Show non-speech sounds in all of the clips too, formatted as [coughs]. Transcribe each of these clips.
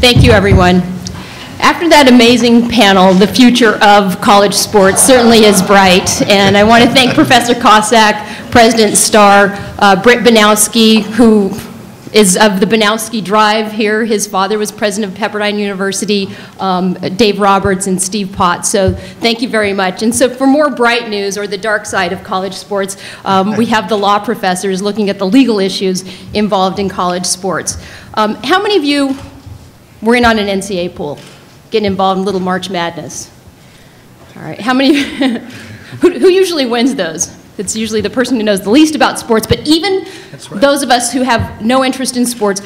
Thank you, everyone. After that amazing panel, the future of college sports certainly is bright, and I want to thank Professor Cossack, President Starr, uh, Britt Banowsky, who is of the Banowsky Drive here. His father was president of Pepperdine University, um, Dave Roberts and Steve Potts. So thank you very much. And so for more bright news or the dark side of college sports, um, we have the law professors looking at the legal issues involved in college sports. Um, how many of you were in on an NCAA pool, getting involved in Little March Madness? All right, how many, [laughs] who, who usually wins those? It's usually the person who knows the least about sports, but even right. those of us who have no interest in sports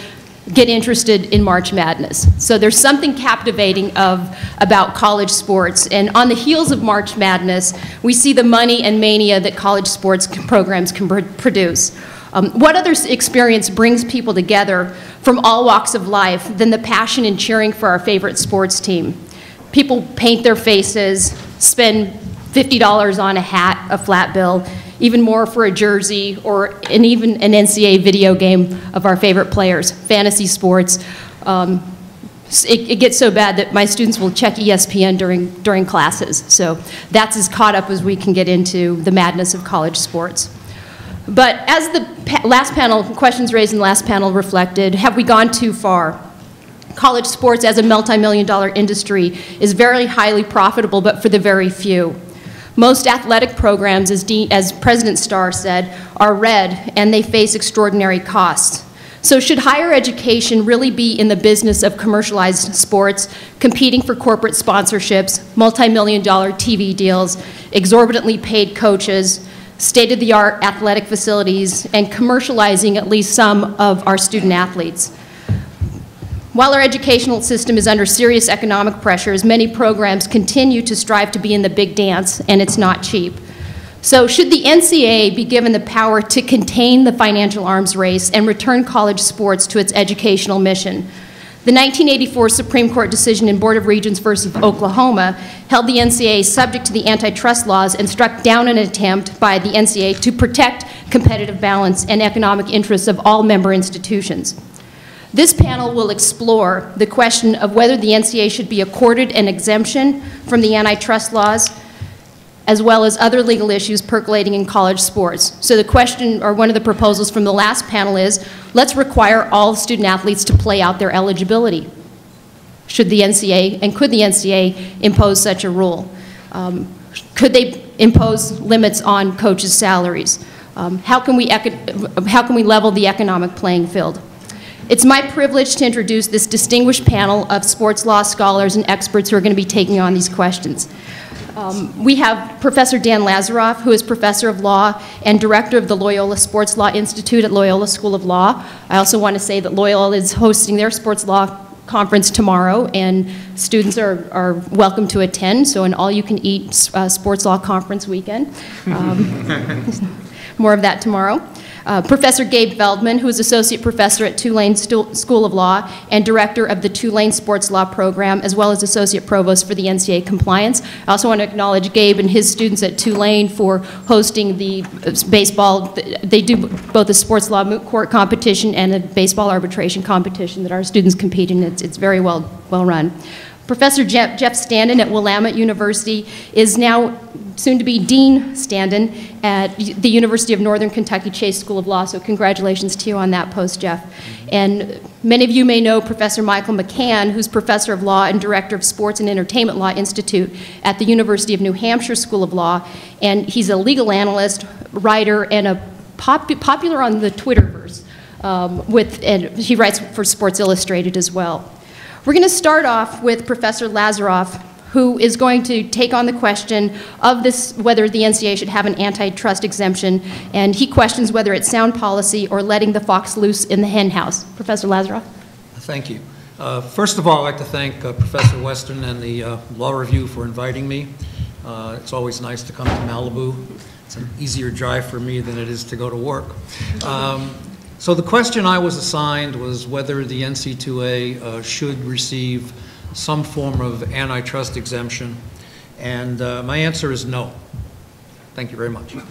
get interested in March Madness. So there's something captivating of about college sports. And on the heels of March Madness, we see the money and mania that college sports programs can pr- produce. Um, what other experience brings people together from all walks of life than the passion and cheering for our favorite sports team? People paint their faces, spend $50 on a hat, a flat bill, even more for a jersey, or an, even an NCAA video game of our favorite players, fantasy sports. Um, it, it gets so bad that my students will check ESPN during, during classes. So that's as caught up as we can get into the madness of college sports. But as the pa- last panel, questions raised in the last panel reflected, have we gone too far? College sports as a multi-million dollar industry is very highly profitable, but for the very few. Most athletic programs, as, Dean, as President Starr said, are red and they face extraordinary costs. So should higher education really be in the business of commercialized sports, competing for corporate sponsorships, multi-million dollar TV deals, exorbitantly paid coaches, state-of-the-art athletic facilities, and commercializing at least some of our student athletes? While our educational system is under serious economic pressures, many programs continue to strive to be in the big dance, and it's not cheap. So, should the NCAA be given the power to contain the financial arms race and return college sports to its educational mission? The 1984 Supreme Court decision in Board of Regents versus Oklahoma held the NCAA subject to the antitrust laws and struck down an attempt by the NCAA to protect competitive balance and economic interests of all member institutions. This panel will explore the question of whether the NCAA should be accorded an exemption from the antitrust laws, as well as other legal issues percolating in college sports. So the question, or one of the proposals from the last panel is, let's require all student athletes to play out their eligibility. Should the NCAA, and could the NCAA impose such a rule? Um, Could they impose limits on coaches' salaries? Um, How can we, how can we level the economic playing field? It's my privilege to introduce this distinguished panel of sports law scholars and experts who are going to be taking on these questions. Um, We have Professor Dan Lazaroff, who is Professor of Law and Director of the Loyola Sports Law Institute at Loyola School of Law. I also want to say that Loyola is hosting their sports law conference tomorrow, and students are, are welcome to attend, so an all-you-can-eat uh, sports law conference weekend. Um, [laughs] More of that tomorrow. Uh, Professor Gabe Feldman, who is Associate Professor at Tulane School of Law and Director of the Tulane Sports Law Program, as well as Associate Provost for the NCAA Compliance. I also want to acknowledge Gabe and his students at Tulane for hosting the uh, baseball, they do both a sports law moot court competition and a baseball arbitration competition that our students compete in. It's, it's very well, well run. Professor Jeff, Jeff Standen at Willamette University is now soon to be Dean Standen at the University of Northern Kentucky Chase School of Law. So congratulations to you on that post, Jeff. And many of you may know Professor Michael McCann, who's professor of law and director of Sports and Entertainment Law Institute at the University of New Hampshire School of Law. And he's a legal analyst, writer, and a pop- popular on the Twitterverse. Um, with, and he writes for Sports Illustrated as well. We're going to start off with Professor Lazaroff, who is going to take on the question of this, whether the NCA should have an antitrust exemption, and he questions whether it's sound policy or letting the fox loose in the hen house. Professor Lazaroff? Thank you. Uh, First of all, I'd like to thank uh, Professor Weston and the uh, Law Review for inviting me. Uh, It's always nice to come to Malibu. It's an easier drive for me than it is to go to work. Um, So the question I was assigned was whether the NC2A uh, should receive some form of antitrust exemption? And uh, my answer is no. Thank you very much. [laughs]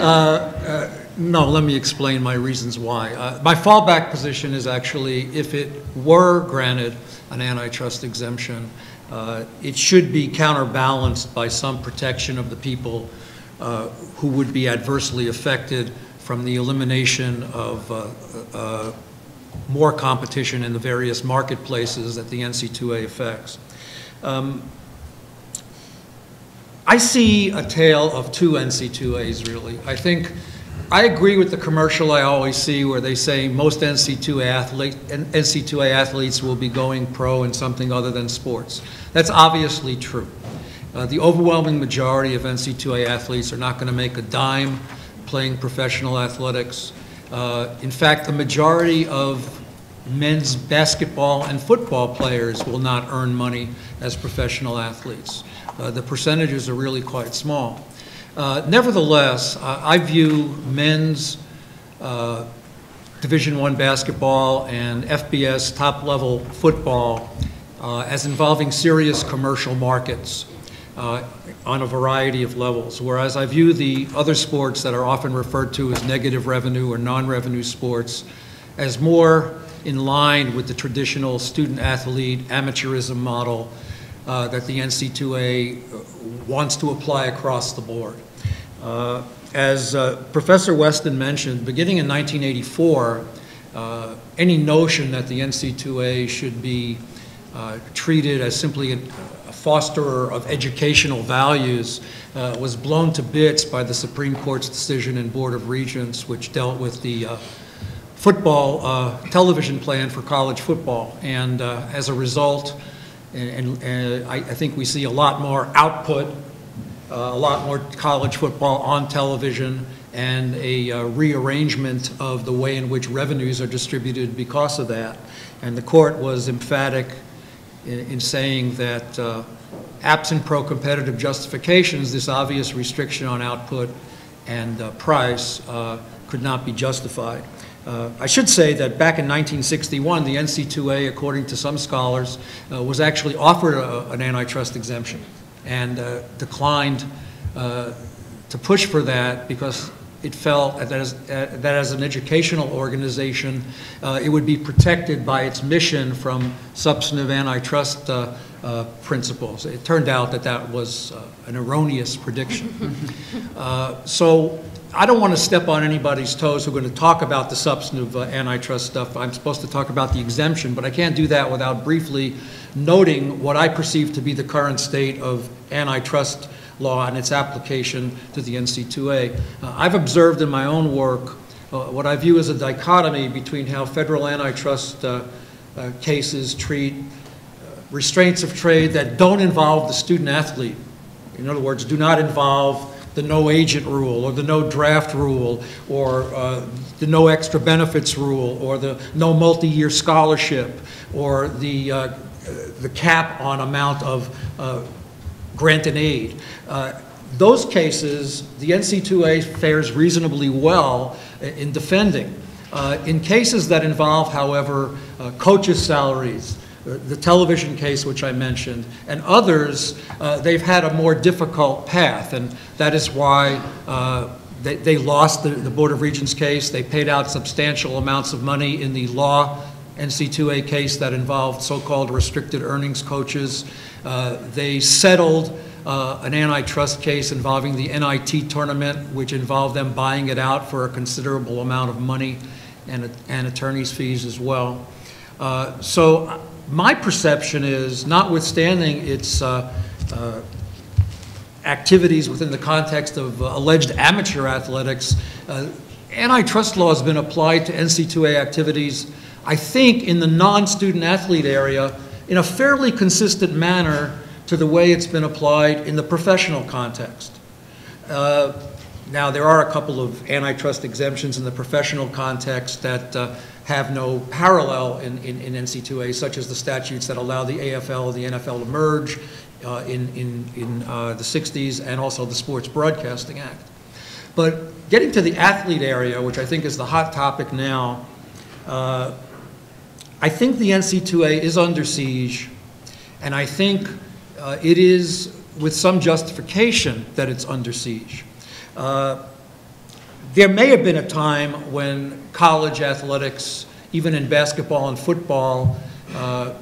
Uh, uh, no, let me explain my reasons why. Uh, my fallback position is actually if it were granted an antitrust exemption, uh, it should be counterbalanced by some protection of the people uh, who would be adversely affected from the elimination of uh, uh, more competition in the various marketplaces that the NC2A affects. Um, I see a tale of two NC2As, really. I think, I agree with the commercial I always see where they say most NC2A, athlete, NC2A athletes will be going pro in something other than sports. That's obviously true. Uh, the overwhelming majority of NC2A athletes are not going to make a dime playing professional athletics. Uh, in fact, the majority of men's basketball and football players will not earn money as professional athletes. Uh, the percentages are really quite small. Uh, nevertheless, I view men's uh, Division One basketball and FBS top-level football uh, as involving serious commercial markets uh, on a variety of levels, whereas I view the other sports that are often referred to as negative revenue or non-revenue sports as more in line with the traditional student-athlete amateurism model uh, that the NC2A wants to apply across the board. Uh, as uh, Professor Weston mentioned, beginning in 1984, uh, any notion that the NC2A should be uh, treated as simply a, fosterer of educational values uh, was blown to bits by the Supreme Court's decision in Board of Regents, which dealt with the football uh, television plan for college football. And uh, as a result, and, and I, I, think we see a lot more output, uh, a lot more college football on television, and a uh, rearrangement of the way in which revenues are distributed because of that. And the court was emphatic in, in saying that uh, absent pro-competitive justifications, this obvious restriction on output and uh, price could not be justified. Uh, I should say that back in 1961, the NC2A, according to some scholars, uh, was actually offered a, an antitrust exemption and uh, declined uh, to push for that because it felt that as, uh, that as an educational organization, uh, it would be protected by its mission from substantive antitrust principles. It turned out that that was an erroneous prediction. [laughs] so I don't want to step on anybody's toes who are going to talk about the substantive uh, antitrust stuff. I'm supposed to talk about the exemption, but I can't do that without briefly noting what I perceive to be the current state of antitrust law and its application to the NC2A. Uh, I've observed in my own work uh, what I view as a dichotomy between how federal antitrust uh, uh, cases treat uh, restraints of trade that don't involve the student athlete. In other words, do not involve the no agent rule or the no draft rule or uh, the no extra benefits rule or the no multi-year scholarship or the, uh, the cap on amount of uh, grant and aid. Uh, those cases, the NC2A fares reasonably well in defending. Uh, in cases that involve, however, uh, coaches' salaries, the television case which I mentioned, and others, uh, they've had a more difficult path, and that is why uh, they, they, lost the, the, Board of Regents case. They paid out substantial amounts of money in the law NC2A case that involved so-called restricted earnings coaches. Uh, they settled uh, an antitrust case involving the NIT tournament, which involved them buying it out for a considerable amount of money and, and attorney's fees as well. Uh, so my perception is, notwithstanding its uh, uh, activities within the context of uh, alleged amateur athletics, uh, antitrust law has been applied to NC2A activities, I think, in the non-student athlete area in a fairly consistent manner to the way it's been applied in the professional context. Uh, now, there are a couple of antitrust exemptions in the professional context that uh, have no parallel in, in, in, NC2A, such as the statutes that allow the AFL the NFL to merge uh, in, in, in uh, the 60s and also the Sports Broadcasting Act. But getting to the athlete area, which I think is the hot topic now, uh, I think the NC2A is under siege, and I think uh, it is with some justification that it's under siege. Uh, there may have been a time when college athletics, even in basketball and football, uh,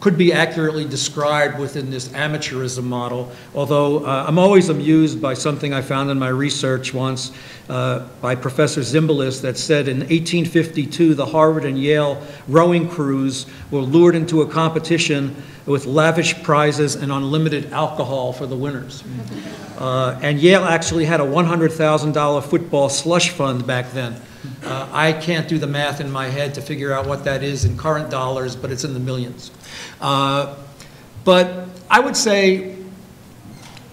could be accurately described within this amateurism model, although uh, I'm always amused by something I found in my research once uh, by Professor Zimbalist that said in 1852 the Harvard and Yale rowing crews were lured into a competition with lavish prizes and unlimited alcohol for the winners. Uh, and Yale actually had a $100,000 football slush fund back then. Uh, I can't do the math in my head to figure out what that is in current dollars, but it's in the millions. Uh, but I would say,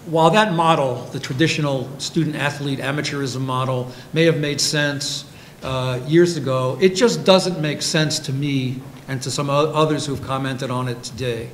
while that model, the traditional student athlete amateurism model, may have made sense uh, years ago, it just doesn't make sense to me and to some others who've commented on it today.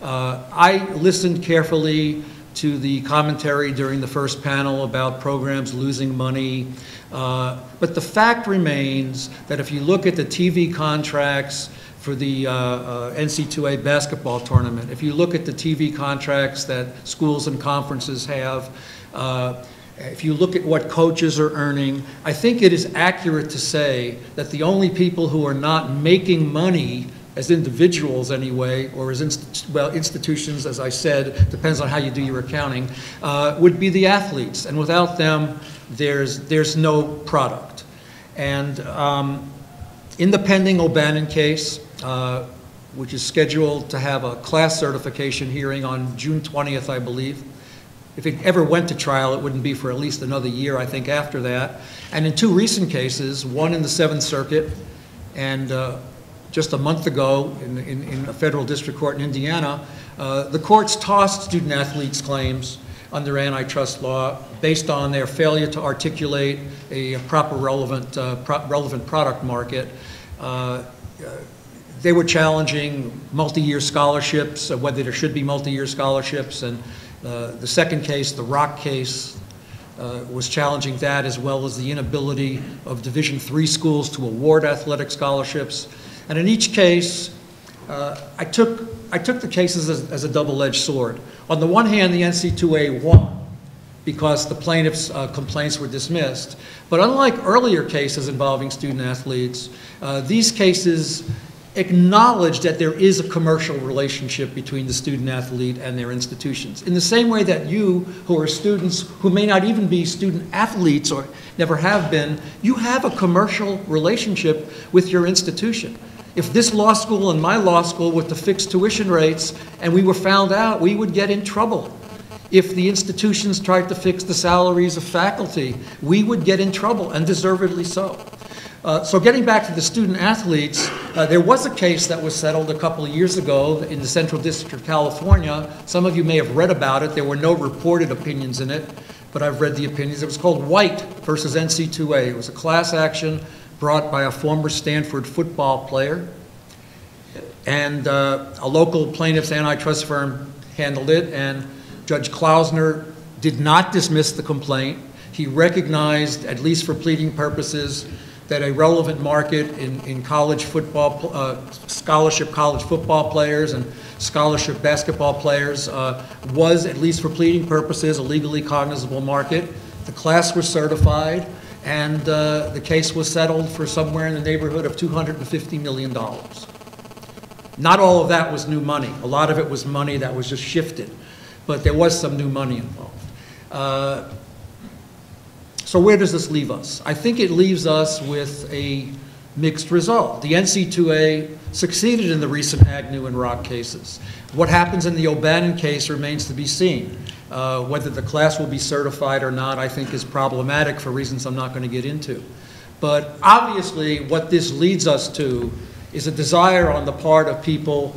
Uh, I listened carefully to the commentary during the first panel about programs losing money. Uh, but the fact remains that if you look at the TV contracts for the uh, uh, NC2A basketball tournament, if you look at the TV contracts that schools and conferences have, uh, if you look at what coaches are earning, I think it is accurate to say that the only people who are not making money as individuals anyway, or as inst well institutions, as I said, depends on how you do your accounting, uh, would be the athletes. And without them, there's there's no product. And um, in the pending O'Bannon case, uh, which is scheduled to have a class certification hearing on June 20th, I believe. If it ever went to trial, it wouldn't be for at least another year, I think, after that. And in two recent cases, one in the Seventh Circuit and uh, just a month ago in, in, in, a federal district court in Indiana, uh, the courts tossed student athletes' claims under antitrust law based on their failure to articulate a proper relevant, uh, pro relevant product market. Uh, they were challenging multi-year scholarships, uh, whether there should be multi-year scholarships, and uh, the second case, the Rock case, uh, was challenging that as well as the inability of Division III schools to award athletic scholarships. And in each case, uh, I, took, I took the cases as, as a double-edged sword. On the one hand, the NC2A won because the plaintiff's uh, complaints were dismissed. But unlike earlier cases involving student athletes, uh, these cases acknowledge that there is a commercial relationship between the student athlete and their institutions. In the same way that you, who are students who may not even be student athletes or never have been, you have a commercial relationship with your institution. If this law school and my law school were to fix tuition rates and we were found out, we would get in trouble. If the institutions tried to fix the salaries of faculty, we would get in trouble, and deservedly so. Uh, so getting back to the student athletes, uh, there was a case that was settled a couple of years ago in the Central District of California. Some of you may have read about it. There were no reported opinions in it, but I've read the opinions. It was called White versus NC2A. It was a class action brought by a former Stanford football player. And uh, a local plaintiff's antitrust firm handled it, and Judge Klausner did not dismiss the complaint. He recognized, at least for pleading purposes, that a relevant market in, in college football, uh, scholarship college football players and scholarship basketball players uh, was, at least for pleading purposes, a legally cognizable market. The class was certified, and uh, the case was settled for somewhere in the neighborhood of $250 million. Not all of that was new money. A lot of it was money that was just shifted, but there was some new money involved. So where does this leave us? I think it leaves us with a mixed result. The NC2A succeeded in the recent Agnew and Rock cases. What happens in the O'Bannon case remains to be seen. Uh, whether the class will be certified or not, I think, is problematic for reasons I'm not going to get into. But obviously, what this leads us to is a desire on the part of people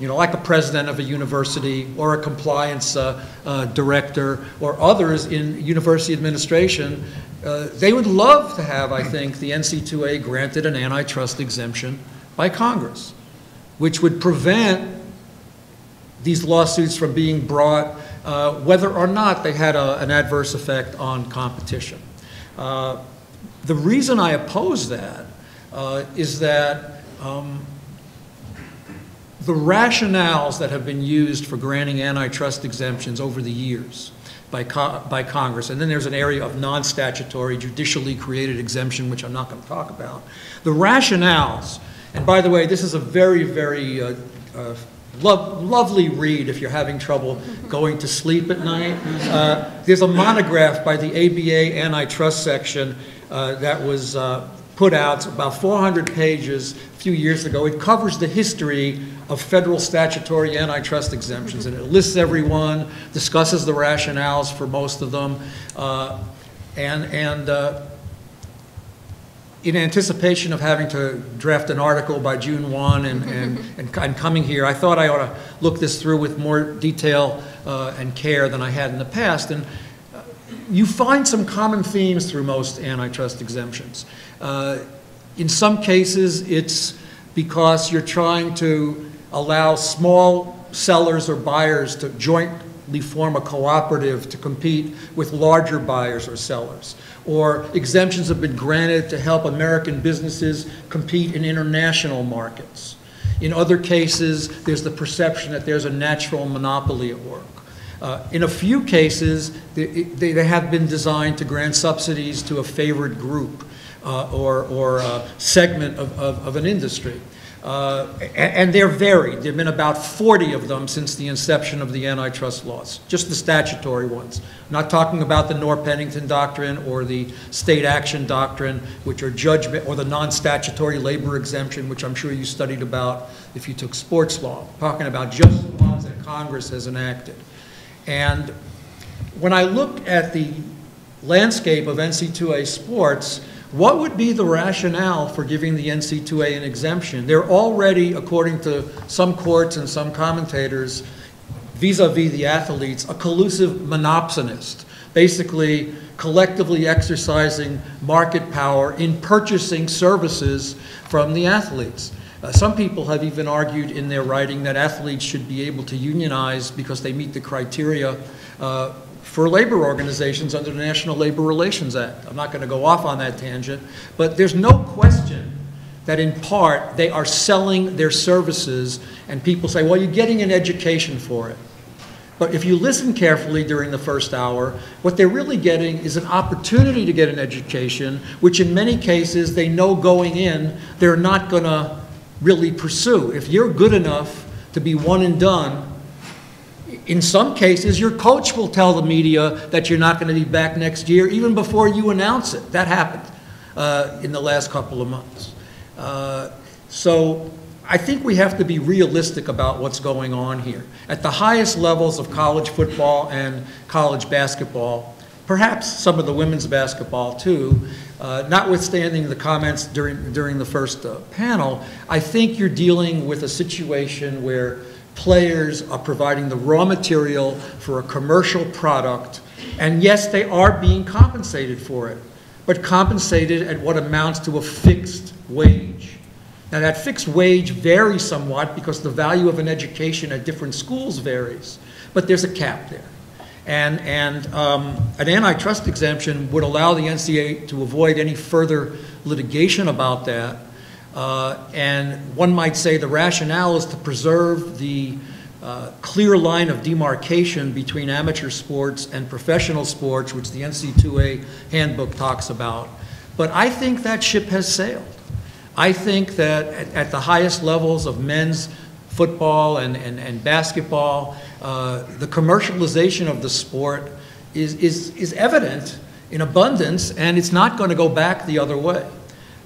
you know, like a president of a university or a compliance uh, uh, director or others in university administration, uh, they would love to have, I think, the NC2A granted an antitrust exemption by Congress, which would prevent these lawsuits from being brought uh, whether or not they had a, an adverse effect on competition. Uh, the reason I oppose that uh, is that um, the rationales that have been used for granting antitrust exemptions over the years by, co- by Congress, and then there's an area of non-statutory judicially created exemption, which I'm not going to talk about. The rationales, and by the way, this is a very, very uh, uh, lov- lovely read if you're having trouble going to sleep at night. Uh, There's a monograph by the ABA antitrust section uh, that was uh, put out, about 400 pages, a few years ago. It covers the history of federal statutory antitrust exemptions, and it lists everyone, discusses the rationales for most of them, uh, and, and uh, in anticipation of having to draft an article by June 1 and, and, and and coming here, I thought I ought to look this through with more detail uh, and care than I had in the past. And uh, you find some common themes through most antitrust exemptions. Uh, In some cases, it's because you're trying to allow small sellers or buyers to jointly form a cooperative to compete with larger buyers or sellers. Or exemptions have been granted to help American businesses compete in international markets. In other cases, there's the perception that there's a natural monopoly at work. Uh, In a few cases, they they- they have been designed to grant subsidies to a favored group uh, or or segment of of of an industry. Uh, And they're varied. There've been about 40 of them since the inception of the antitrust laws, just the statutory ones. Not talking about the Noerr-Pennington Doctrine or the state action doctrine, which are judgment, or the non-statutory labor exemption, which I'm sure you studied about if you took sports law. Talking about just the ones that Congress has enacted. And when I look at the landscape of NC2A sports, what would be the rationale for giving the NC2A an exemption? They're already, according to some courts and some commentators, vis-à-vis the athletes, a collusive monopsonist, basically collectively exercising market power in purchasing services from the athletes. Uh, Some people have even argued in their writing that athletes should be able to unionize because they meet the criteria uh, for labor organizations under the National Labor Relations Act. I'm not going to go off on that tangent, but there's no question that in part they are selling their services, and people say, well, you're getting an education for it. But if you listen carefully during the first hour, what they're really getting is an opportunity to get an education, which in many cases they know going in they're not going to really pursue. If you're good enough to be one and done, in some cases, your coach will tell the media that you're not going to be back next year, even before you announce it. That happened uh, in the last couple of months. Uh, So I think we have to be realistic about what's going on here. At the highest levels of college football and college basketball, perhaps some of the women's basketball too, uh, notwithstanding the comments during, during the first uh, panel, I think you're dealing with a situation where players are providing the raw material for a commercial product, and yes, they are being compensated for it, but compensated at what amounts to a fixed wage. Now, that fixed wage varies somewhat because the value of an education at different schools varies, but there's a cap there. And, and um, an antitrust exemption would allow the NCA to avoid any further litigation about that. Uh, And one might say the rationale is to preserve the uh, clear line of demarcation between amateur sports and professional sports, which the NC2A handbook talks about. But I think that ship has sailed. I think that at, at the highest levels of men's football and, and, and basketball, uh, the commercialization of the sport is, is, is evident in abundance, and it's not going to go back the other way.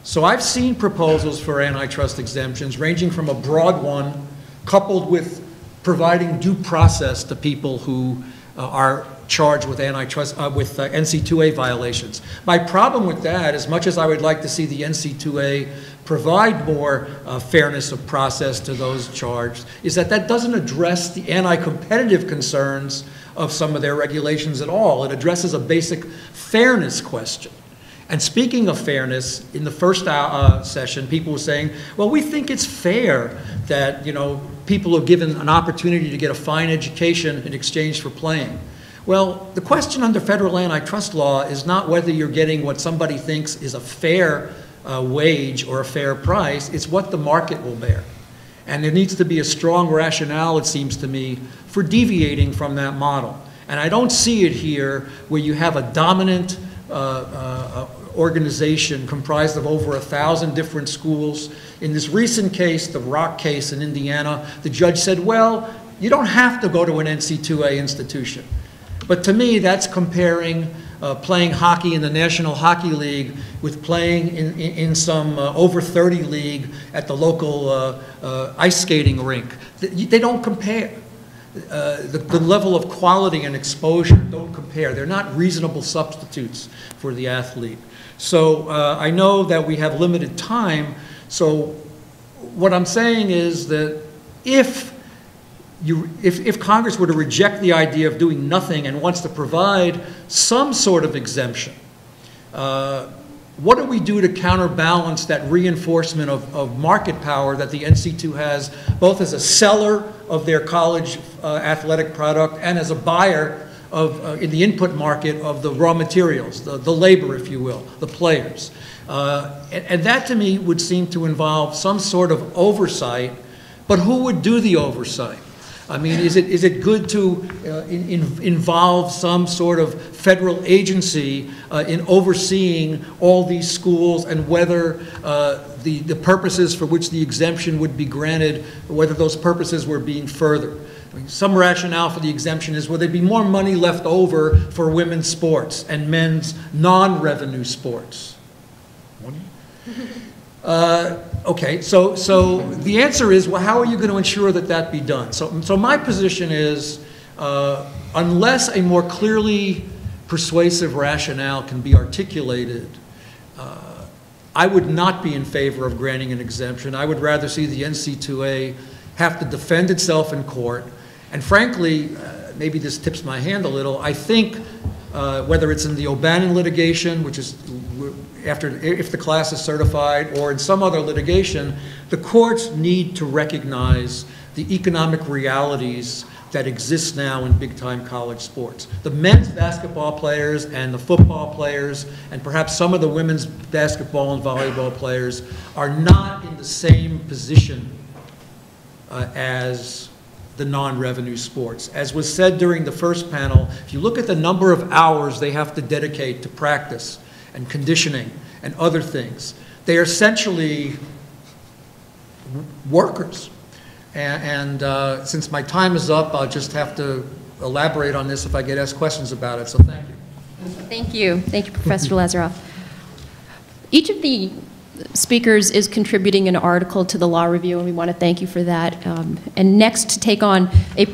So I've seen proposals for antitrust exemptions ranging from a broad one coupled with providing due process to people who uh, are charged with antitrust, uh, with uh, NC2A violations. My problem with that, as much as I would like to see the NC2A provide more uh, fairness of process to those charged, is that that doesn't address the anti-competitive concerns of some of their regulations at all. It addresses a basic fairness question. And speaking of fairness, in the first uh, session, people were saying, well, we think it's fair that, you know, people are given an opportunity to get a fine education in exchange for playing. Well, the question under federal antitrust law is not whether you're getting what somebody thinks is a fair uh, wage or a fair price, it's what the market will bear. And there needs to be a strong rationale, it seems to me, for deviating from that model. And I don't see it here where you have a dominant uh, uh, organization comprised of over a thousand different schools. In this recent case, the Rock case in Indiana, the judge said, well, you don't have to go to an NC2A institution. But to me, that's comparing uh, playing hockey in the National Hockey League with playing in, in, in some uh, over 30 league at the local uh, uh ice skating rink. They don't compare. Uh, the, the, level of quality and exposure don't compare. They're not reasonable substitutes for the athlete. So uh, I know that we have limited time. So what I'm saying is that if you, if, if Congress were to reject the idea of doing nothing and wants to provide some sort of exemption, uh, what do we do to counterbalance that reinforcement of, of, market power that the NC2 has, both as a seller of their college uh, athletic product and as a buyer of, uh, in the input market of the raw materials, the, the labor, if you will, the players. Uh, and, and that to me would seem to involve some sort of oversight, but who would do the oversight? I mean, is it, is it good to uh, in, in involve some sort of federal agency uh, in overseeing all these schools and whether uh, the, the purposes for which the exemption would be granted, whether those purposes were being furthered? Some rationale for the exemption is will there be more money left over for women's sports and men's non-revenue sports? [laughs] Uh, okay, so, so the answer is, well, how are you going to ensure that that be done? So, so my position is, uh, unless a more clearly persuasive rationale can be articulated, uh, I would not be in favor of granting an exemption. I would rather see the NC2A have to defend itself in court. And frankly, uh, maybe this tips my hand a little, I think uh, whether it's in the O'Bannon litigation, which is after, if the class is certified, or in some other litigation, the courts need to recognize the economic realities that exist now in big-time college sports. The men's basketball players and the football players, and perhaps some of the women's basketball and volleyball players, are not in the same position uh, as the non-revenue sports. As was said during the first panel, if you look at the number of hours they have to dedicate to practice and conditioning and other things, they are essentially workers. And, and uh, since my time is up, I'll just have to elaborate on this if I get asked questions about it, so thank you. Thank you. Thank you, Professor Lazaroff. Each of the speakers is contributing an article to the Law Review, and we want to thank you for that. Um, and next to take on a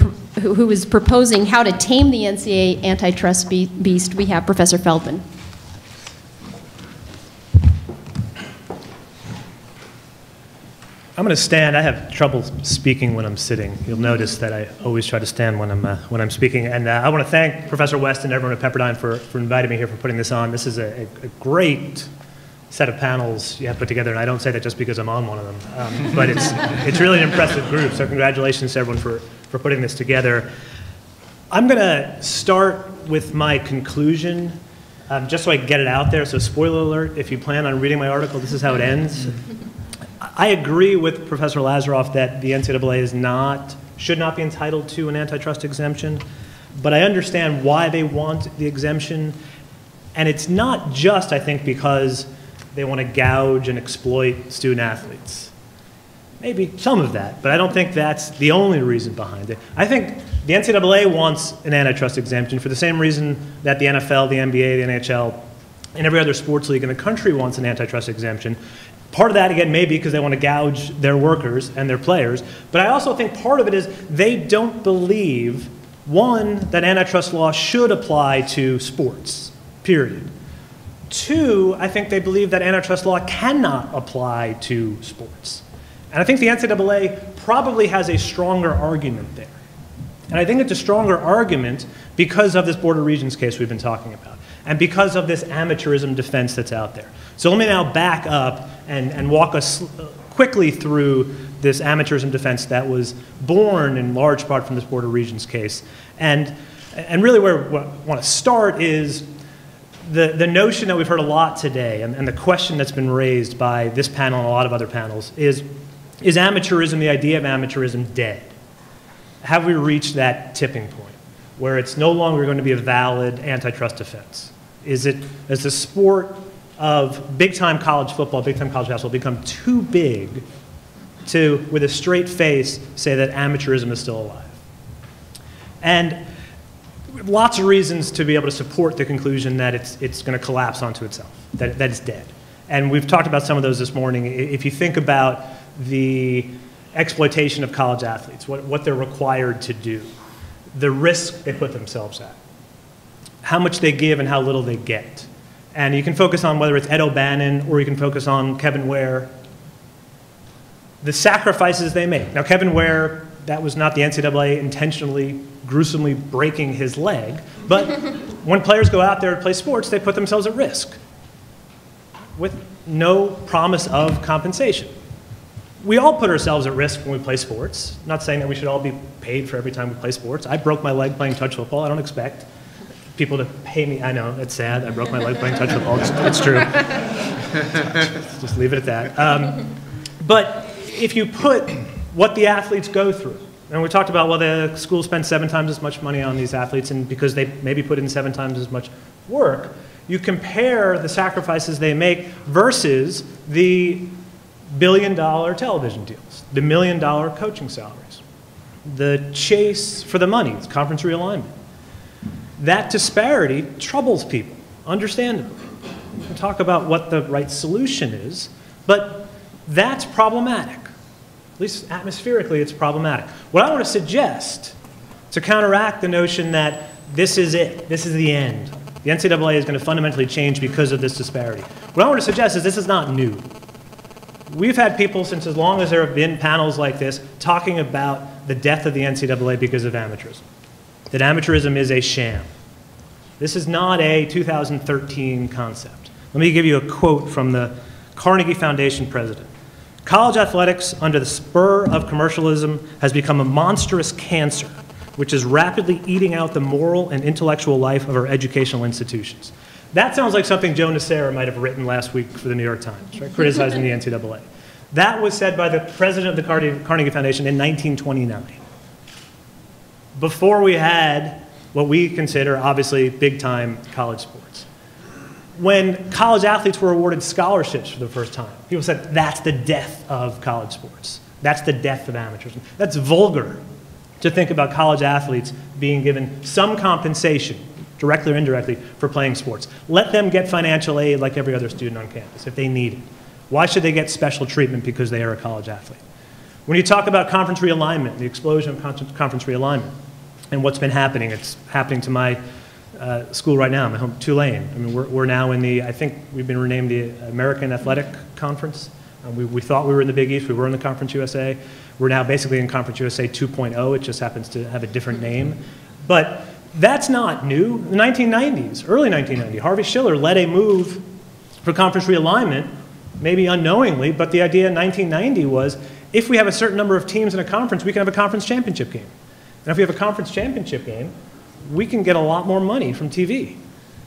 who is proposing how to tame the NCA antitrust beast, we have Professor Feldman. I'm going to stand. I have trouble speaking when I'm sitting. You'll notice that I always try to stand when I'm, uh, when I'm speaking. And uh, I want to thank Professor West and everyone at Pepperdine for, for inviting me here for putting this on. This is a, a great set of panels you have put together, and I don't say that just because I'm on one of them, um, but it's, [laughs] it's really an impressive group, so congratulations to everyone for, for putting this together. I'm going to start with my conclusion, um, just so I can get it out there. So, spoiler alert, if you plan on reading my article, this is how it ends. I agree with Professor Lazaroff that the NCAA is not, should not be entitled to an antitrust exemption, but I understand why they want the exemption. And it's not just, I think, because they want to gouge and exploit student athletes. Maybe some of that, but I don't think that's the only reason behind it. I think the NCAA wants an antitrust exemption for the same reason that the NFL, the NBA, the NHL, and every other sports league in the country wants an antitrust exemption. Part of that, again, may be because they want to gouge their workers and their players, but I also think part of it is they don't believe, one, that antitrust law should apply to sports, period. Two, I think they believe that antitrust law cannot apply to sports. And I think the NCAA probably has a stronger argument there. And I think it's a stronger argument because of this Board of Regents case we've been talking about, and because of this amateurism defense that's out there. So let me now back up and, and walk us quickly through this amateurism defense that was born in large part from this Board of Regents case. And, and really where I want to start is the, the notion that we've heard a lot today, and, and the question that's been raised by this panel and a lot of other panels, is Is amateurism, the idea of amateurism, dead? Have we reached that tipping point where it's no longer going to be a valid antitrust defense? Is it, has the sport of big time college football, big time college basketball become too big to, with a straight face, say that amateurism is still alive? And lots of reasons to be able to support the conclusion that it's, it's going to collapse onto itself, that, that it's dead. And we've talked about some of those this morning. If you think about the exploitation of college athletes, what, what they're required to do, the risk they put themselves at, how much they give and how little they get. And you can focus on whether it's Ed O'Bannon or you can focus on Kevin Ware, the sacrifices they make. Now, Kevin Ware, that was not the NCAA intentionally, gruesomely breaking his leg, but [laughs] when players go out there to play sports, they put themselves at risk with no promise of compensation. We all put ourselves at risk when we play sports. I'm not saying that we should all be paid for every time we play sports. I broke my leg playing touch football. I don't expect people to pay me. I know, it's sad. I broke my leg playing touch football. It's, it's true. [laughs] Just leave it at that. Um, but if you put what the athletes go through, and we talked about, well, the school spends seven times as much money on these athletes, and because they maybe put in seven times as much work, you compare the sacrifices they make versus the billion dollar television deals, the million dollar coaching salaries, the chase for the money, conference realignment. That disparity troubles people, understandably. We talk about what the right solution is, but that's problematic. At least atmospherically, it's problematic. What I want to suggest to counteract the notion that this is it, this is the end, the NCAA is going to fundamentally change because of this disparity. What I want to suggest is this is not new. We've had people since as long as there have been panels like this talking about the death of the NCAA because of amateurism, that amateurism is a sham. This is not a 2013 concept. Let me give you a quote from the Carnegie Foundation president. College athletics, under the spur of commercialism, has become a monstrous cancer which is rapidly eating out the moral and intellectual life of our educational institutions. That sounds like something Joe Nocera might have written last week for the New York Times, right, criticizing the [laughs] NCAA. That was said by the president of the Carnegie Foundation in 1929. Before we had what we consider, obviously, big time college sports. When college athletes were awarded scholarships for the first time, people said that's the death of college sports. That's the death of amateurism. That's vulgar to think about college athletes being given some compensation, directly or indirectly, for playing sports. Let them get financial aid like every other student on campus if they need it. Why should they get special treatment because they are a college athlete? When you talk about conference realignment, the explosion of conference realignment, and what's been happening, it's happening to my uh, school right now, my home, Tulane. I mean, we're, we're now in the, I think we've been renamed the American Athletic Conference. Um, we, we thought we were in the Big East, we were in the Conference USA. We're now basically in Conference USA 2.0. It just happens to have a different name. But that's not new. The 1990s, early 1990s, Harvey Schiller led a move for conference realignment, maybe unknowingly, but the idea in 1990 was if we have a certain number of teams in a conference, we can have a conference championship game. And if we have a conference championship game, we can get a lot more money from TV.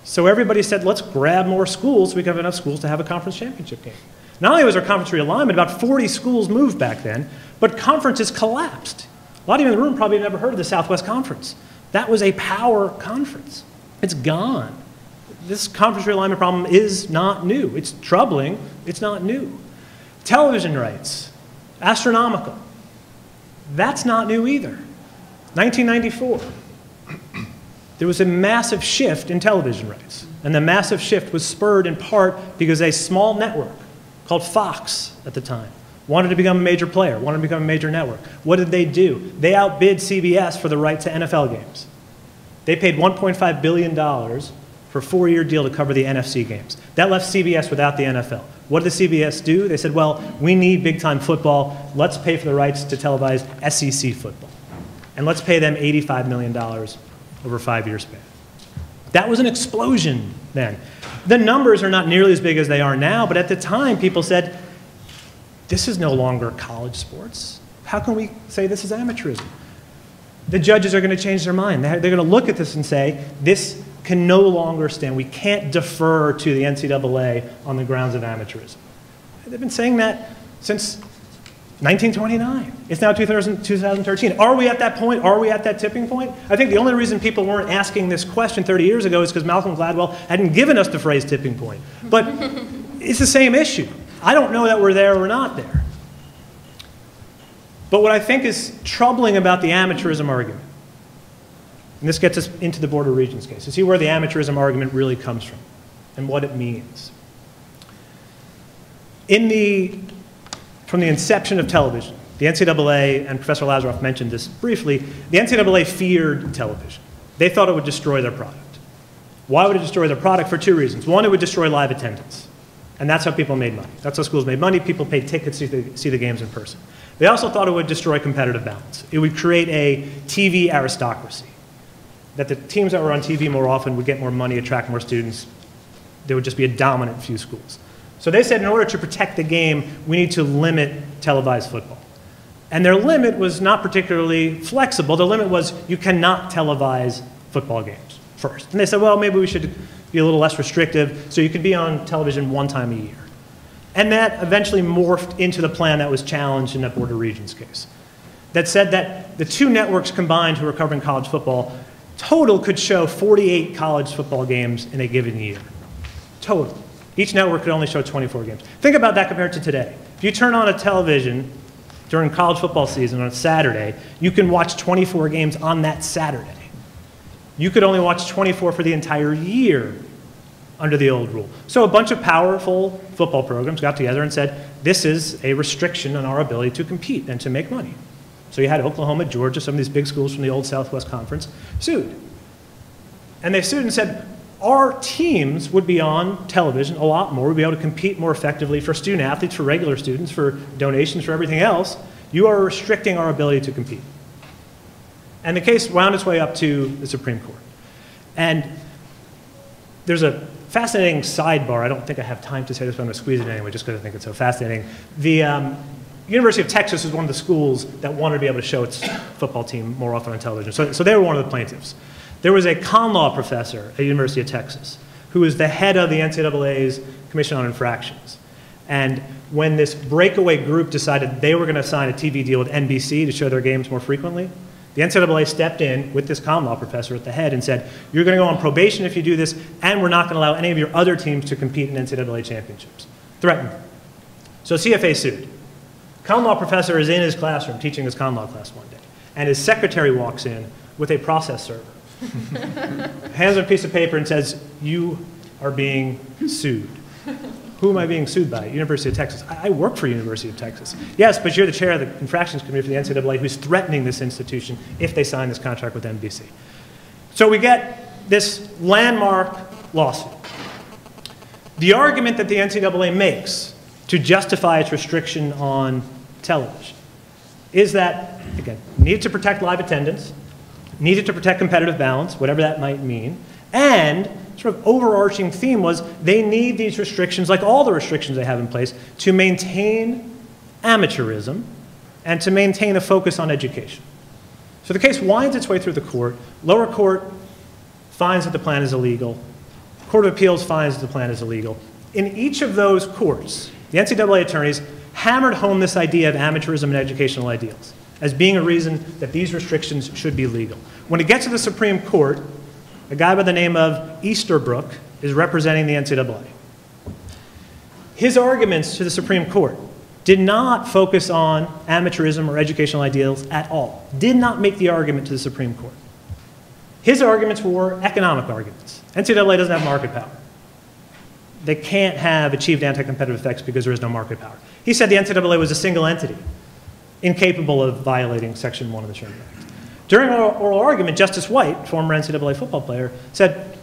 So everybody said, let's grab more schools so we can have enough schools to have a conference championship game. Not only was there conference realignment, about 40 schools moved back then, but conferences collapsed. A lot of you in the room probably never heard of the Southwest Conference. That was a power conference. It's gone. This conference realignment problem is not new. It's troubling, it's not new. Television rights, astronomical. That's not new either. 1994, there was a massive shift in television rights. And the massive shift was spurred in part because a small network called Fox at the time wanted to become a major player, wanted to become a major network. What did they do? They outbid CBS for the right to NFL games. They paid $1.5 billion for a four year deal to cover the NFC games. That left CBS without the NFL. What did the CBS do? They said, well, we need big time football. Let's pay for the rights to televise SEC football. And let's pay them $85 million over five year span. That was an explosion then. The numbers are not nearly as big as they are now, but at the time, people said, this is no longer college sports. How can we say this is amateurism? The judges are going to change their mind. They're going to look at this and say, this can no longer stand. We can't defer to the NCAA on the grounds of amateurism. They've been saying that since 1929. It's now 2000, 2013. Are we at that point? Are we at that tipping point? I think the only reason people weren't asking this question 30 years ago is because Malcolm Gladwell hadn't given us the phrase tipping point. But [laughs] it's the same issue. I don't know that we're there or we're not there. But what I think is troubling about the amateurism argument, and this gets us into the Board of Regents case, to see where the amateurism argument really comes from and what it means. In the, from the inception of television, the NCAA, and Professor Lazaroff mentioned this briefly, the NCAA feared television. They thought it would destroy their product. Why would it destroy their product? For two reasons. One, it would destroy live attendance. And that's how people made money. That's how schools made money. People paid tickets to see the, see the games in person. They also thought it would destroy competitive balance. It would create a TV aristocracy. That the teams that were on TV more often would get more money, attract more students. There would just be a dominant few schools. So they said in order to protect the game, we need to limit televised football. And their limit was not particularly flexible. The limit was you cannot televise football games first. And they said, well, maybe we should be a little less restrictive so you could be on television one time a year. And that eventually morphed into the plan that was challenged in that Board of Regents case. That said that the two networks combined who were covering college football total could show 48 college football games in a given year. Total. Each network could only show 24 games. Think about that compared to today. If you turn on a television during college football season on a Saturday, you can watch 24 games on that Saturday. You could only watch 24 for the entire year under the old rule. So a bunch of powerful football programs got together and said, this is a restriction on our ability to compete and to make money. So you had Oklahoma, Georgia, some of these big schools from the old Southwest Conference sued. And they sued and said, our teams would be on television a lot more. We'd be able to compete more effectively for student athletes, for regular students, for donations, for everything else. You are restricting our ability to compete. And the case wound its way up to the Supreme Court. And there's a fascinating sidebar. I don't think I have time to say this, but I'm going to squeeze it anyway just because I think it's so fascinating. The um, University of Texas is one of the schools that wanted to be able to show its football team more often on television. So, so they were one of the plaintiffs. There was a con law professor at University of Texas who was the head of the NCAA's Commission on Infractions. And when this breakaway group decided they were going to sign a TV deal with NBC to show their games more frequently, the NCAA stepped in with this con law professor at the head and said, You're going to go on probation if you do this, and we're not going to allow any of your other teams to compete in NCAA championships. Threatened. So CFA sued. Con law professor is in his classroom teaching his con law class one day, and his secretary walks in with a process server, [laughs] hands a piece of paper, and says, You are being sued. Who am I being sued by? University of Texas. I, I work for University of Texas. Yes, but you're the chair of the infractions committee for the NCAA who's threatening this institution if they sign this contract with NBC. So we get this landmark lawsuit. The argument that the NCAA makes to justify its restriction on television is that, again, needed to protect live attendance, needed to protect competitive balance, whatever that might mean, and sort of overarching theme was they need these restrictions, like all the restrictions they have in place, to maintain amateurism and to maintain a focus on education. So the case winds its way through the court. Lower court finds that the plan is illegal. Court of Appeals finds that the plan is illegal. In each of those courts, the NCAA attorneys hammered home this idea of amateurism and educational ideals as being a reason that these restrictions should be legal. When it gets to the Supreme Court, a guy by the name of Easterbrook is representing the NCAA. His arguments to the Supreme Court did not focus on amateurism or educational ideals at all, did not make the argument to the Supreme Court. His arguments were economic arguments. NCAA doesn't have market power. They can't have achieved anti competitive effects because there is no market power. He said the NCAA was a single entity, incapable of violating Section 1 of the Sherman Act. During our oral argument, Justice White, former NCAA football player, said,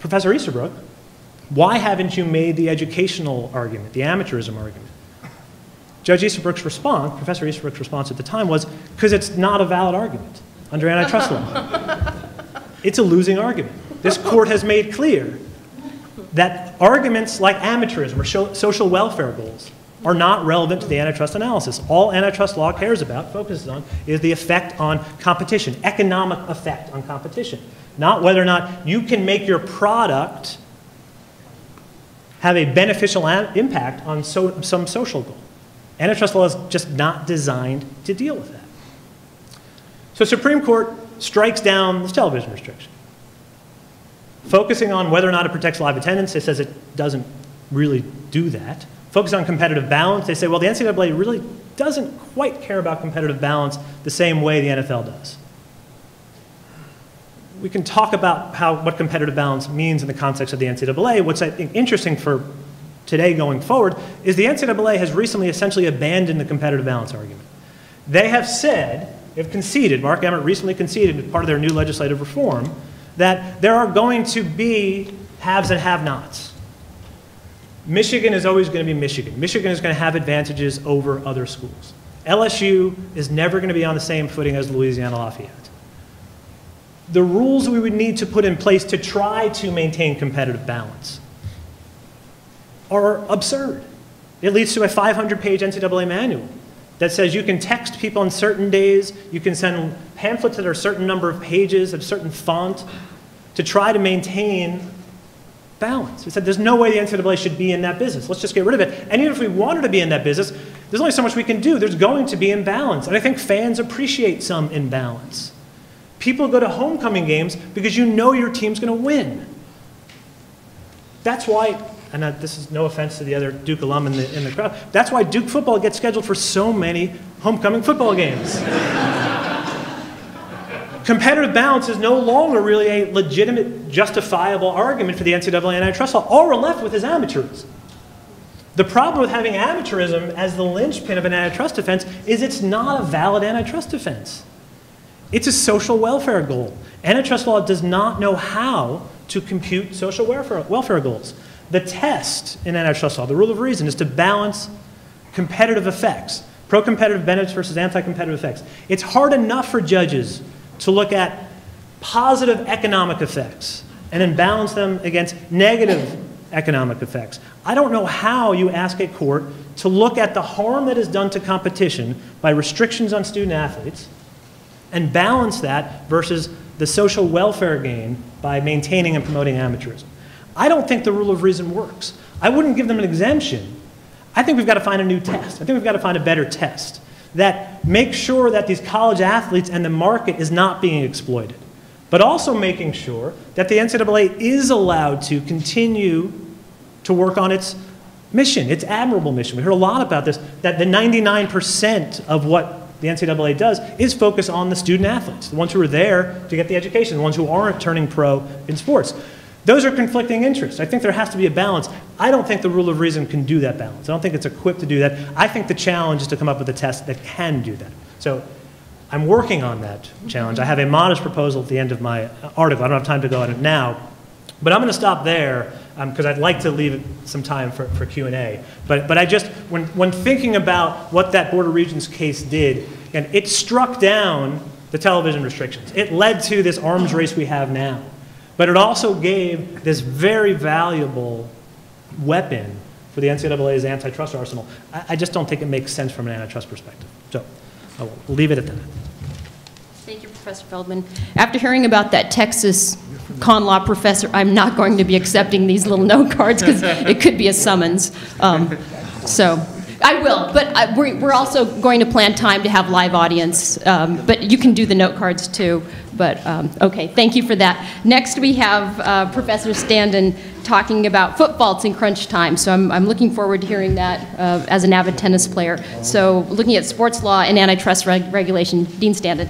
Professor Easterbrook, why haven't you made the educational argument, the amateurism argument? Judge Easterbrook's response, Professor Easterbrook's response at the time was, because it's not a valid argument under antitrust law. [laughs] it's a losing argument. This court has made clear that arguments like amateurism or social welfare goals are not relevant to the antitrust analysis. All antitrust law cares about, focuses on, is the effect on competition, economic effect on competition. Not whether or not you can make your product have a beneficial impact on so, some social goal. Antitrust law is just not designed to deal with that. So Supreme Court strikes down this television restriction. Focusing on whether or not it protects live attendance, it says it doesn't really do that. Focus on competitive balance, they say, well, the NCAA really doesn't quite care about competitive balance the same way the NFL does. We can talk about how, what competitive balance means in the context of the NCAA. What's I think interesting for today going forward is the NCAA has recently essentially abandoned the competitive balance argument. They have said, they've conceded, Mark Emmert recently conceded as part of their new legislative reform, that there are going to be haves and have nots. Michigan is always going to be Michigan. Michigan is going to have advantages over other schools. LSU is never going to be on the same footing as Louisiana Lafayette. The rules we would need to put in place to try to maintain competitive balance are absurd. It leads to a 500 page NCAA manual that says you can text people on certain days, you can send pamphlets that are a certain number of pages, a certain font, to try to maintain balance. It said there's no way the NCAA should be in that business. Let's just get rid of it. And even if we wanted to be in that business, there's only so much we can do. There's going to be imbalance. And I think fans appreciate some imbalance. People go to homecoming games because you know your team's going to win. That's why and this is no offense to the other Duke alum in the, in the crowd, that's why Duke football gets scheduled for so many homecoming football games. [laughs] Competitive balance is no longer really a legitimate, justifiable argument for the NCAA antitrust law. All we're left with is amateurism. The problem with having amateurism as the linchpin of an antitrust defense is it's not a valid antitrust defense. It's a social welfare goal. Antitrust law does not know how to compute social welfare, welfare goals. The test in antitrust law, the rule of reason, is to balance competitive effects, pro competitive benefits versus anti competitive effects. It's hard enough for judges to look at positive economic effects and then balance them against negative economic effects. I don't know how you ask a court to look at the harm that is done to competition by restrictions on student athletes and balance that versus the social welfare gain by maintaining and promoting amateurism. I don't think the rule of reason works. I wouldn't give them an exemption. I think we've got to find a new test. I think we've got to find a better test that make sure that these college athletes and the market is not being exploited, but also making sure that the NCAA is allowed to continue to work on its mission, its admirable mission. We heard a lot about this, that the 99% of what the NCAA does is focus on the student athletes, the ones who are there to get the education, the ones who aren't turning pro in sports. Those are conflicting interests. I think there has to be a balance. I don't think the rule of reason can do that balance. I don't think it's equipped to do that. I think the challenge is to come up with a test that can do that. So I'm working on that challenge. I have a modest proposal at the end of my article. I don't have time to go on it now, but I'm going to stop there because um, I'd like to leave some time for, for Q&A. But, but I just, when, when thinking about what that Board of Regents case did, and it struck down the television restrictions. It led to this arms race we have now. But it also gave this very valuable weapon for the NCAA's antitrust arsenal. I, I just don't think it makes sense from an antitrust perspective. So I will leave it at that. Thank you, Professor Feldman. After hearing about that Texas con law professor, I'm not going to be accepting these little [laughs] note cards because it could be a summons. Um, so I will, but I, we're, we're also going to plan time to have live audience. Um, but you can do the note cards too. But um, okay, thank you for that. Next, we have uh, Professor Standen talking about foot faults in crunch time. So I'm, I'm looking forward to hearing that uh, as an avid tennis player. So looking at sports law and antitrust reg regulation, Dean Standen.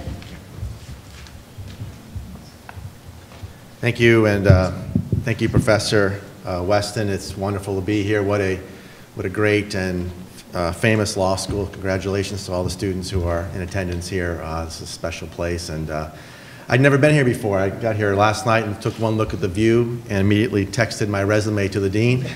Thank you, and uh, thank you, Professor uh, Weston. It's wonderful to be here. What a what a great and uh, famous law school. Congratulations to all the students who are in attendance here. Uh, this is a special place, and uh, I'd never been here before. I got here last night and took one look at the view and immediately texted my resume to the dean. [laughs]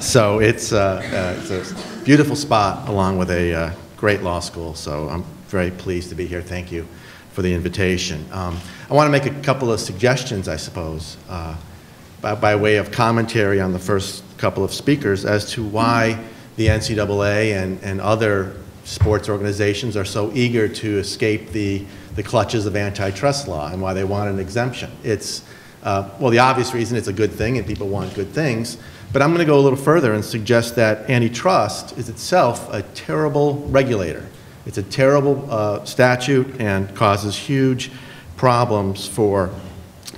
so it's, uh, uh, it's, a beautiful spot along with a uh, great law school. So I'm very pleased to be here. Thank you for the invitation. Um, I want to make a couple of suggestions, I suppose, uh, by, by, way of commentary on the first couple of speakers as to why the NCAA and, and other sports organizations are so eager to escape the the clutches of antitrust law and why they want an exemption. It's, uh, well, the obvious reason it's a good thing and people want good things, But I'm going to go a little further and suggest that antitrust is itself a terrible regulator. It's a terrible uh, statute and causes huge problems for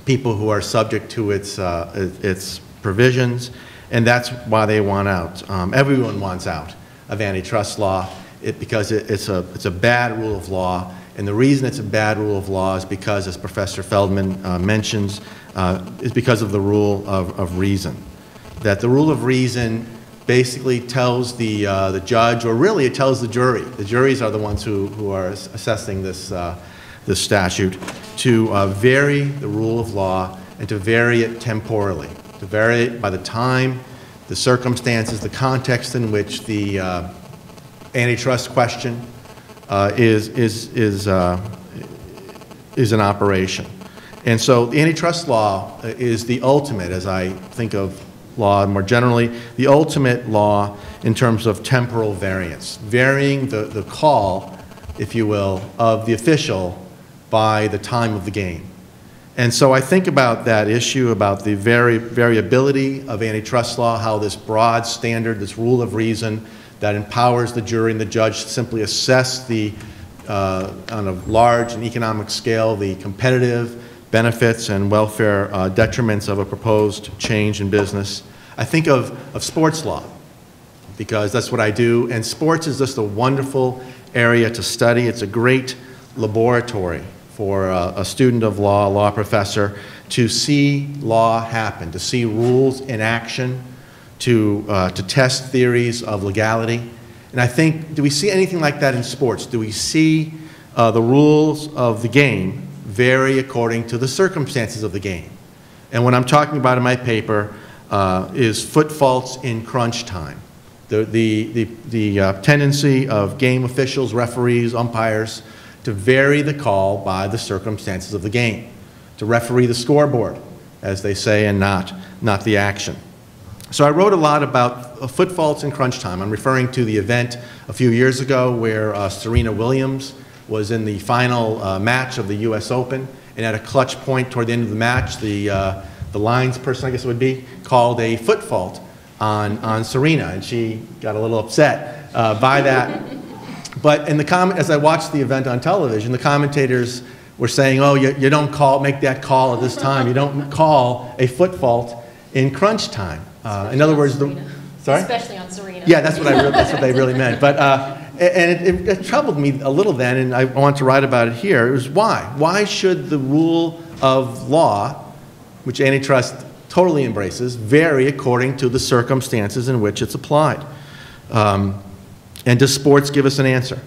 people who are subject to its, uh, its provisions, and that's why they want out. Um, everyone wants out of antitrust law it, because it, it's, a, it's a bad rule of law, and the reason it's a bad rule of law is because, as Professor Feldman uh, mentions, uh, is because of the rule of, of reason. That the rule of reason basically tells the, uh, the judge, or really it tells the jury, the juries are the ones who, who are assessing this, uh, this statute, to uh, vary the rule of law and to vary it temporally, to vary by the time, the circumstances, the context in which the uh, antitrust question uh, is, is, is, uh, is in operation. And so the antitrust law is the ultimate, as I think of law more generally, the ultimate law in terms of temporal variance, varying the, the call, if you will, of the official by the time of the game. And so I think about that issue, about the vari variability of antitrust law, how this broad standard, this rule of reason that empowers the jury and the judge to simply assess the, uh, on a large and economic scale, the competitive benefits and welfare uh, detriments of a proposed change in business. I think of, of sports law because that's what I do, and sports is just a wonderful area to study. It's a great laboratory for a, a student of law, a law professor, to see law happen, to see rules in action, to, uh, to test theories of legality. And I think, do we see anything like that in sports? Do we see uh, the rules of the game vary according to the circumstances of the game. And what I'm talking about in my paper uh, is foot faults in crunch time. The, the, the, the uh, tendency of game officials, referees, umpires to vary the call by the circumstances of the game, to referee the scoreboard, as they say, and not, not the action. So I wrote a lot about uh, foot faults in crunch time. I'm referring to the event a few years ago where uh, Serena Williams was in the final uh, match of the U.S. Open, and at a clutch point toward the end of the match, the, uh, the lines person, I guess it would be, called a foot fault on, on Serena, and she got a little upset uh, by that. [laughs] But in the comment, as I watched the event on television, the commentators were saying, oh, you, you don't call, make that call at this time. You don't call a foot fault in crunch time. Uh, in other words, the, sorry? Especially on Serena. Yeah, that's what, I that's what they really meant. But uh, and it, it, it, troubled me a little then, and I want to write about it here. It was why? Why should the rule of law, which antitrust totally embraces, vary according to the circumstances in which it's applied? Um, and does sports give us an answer?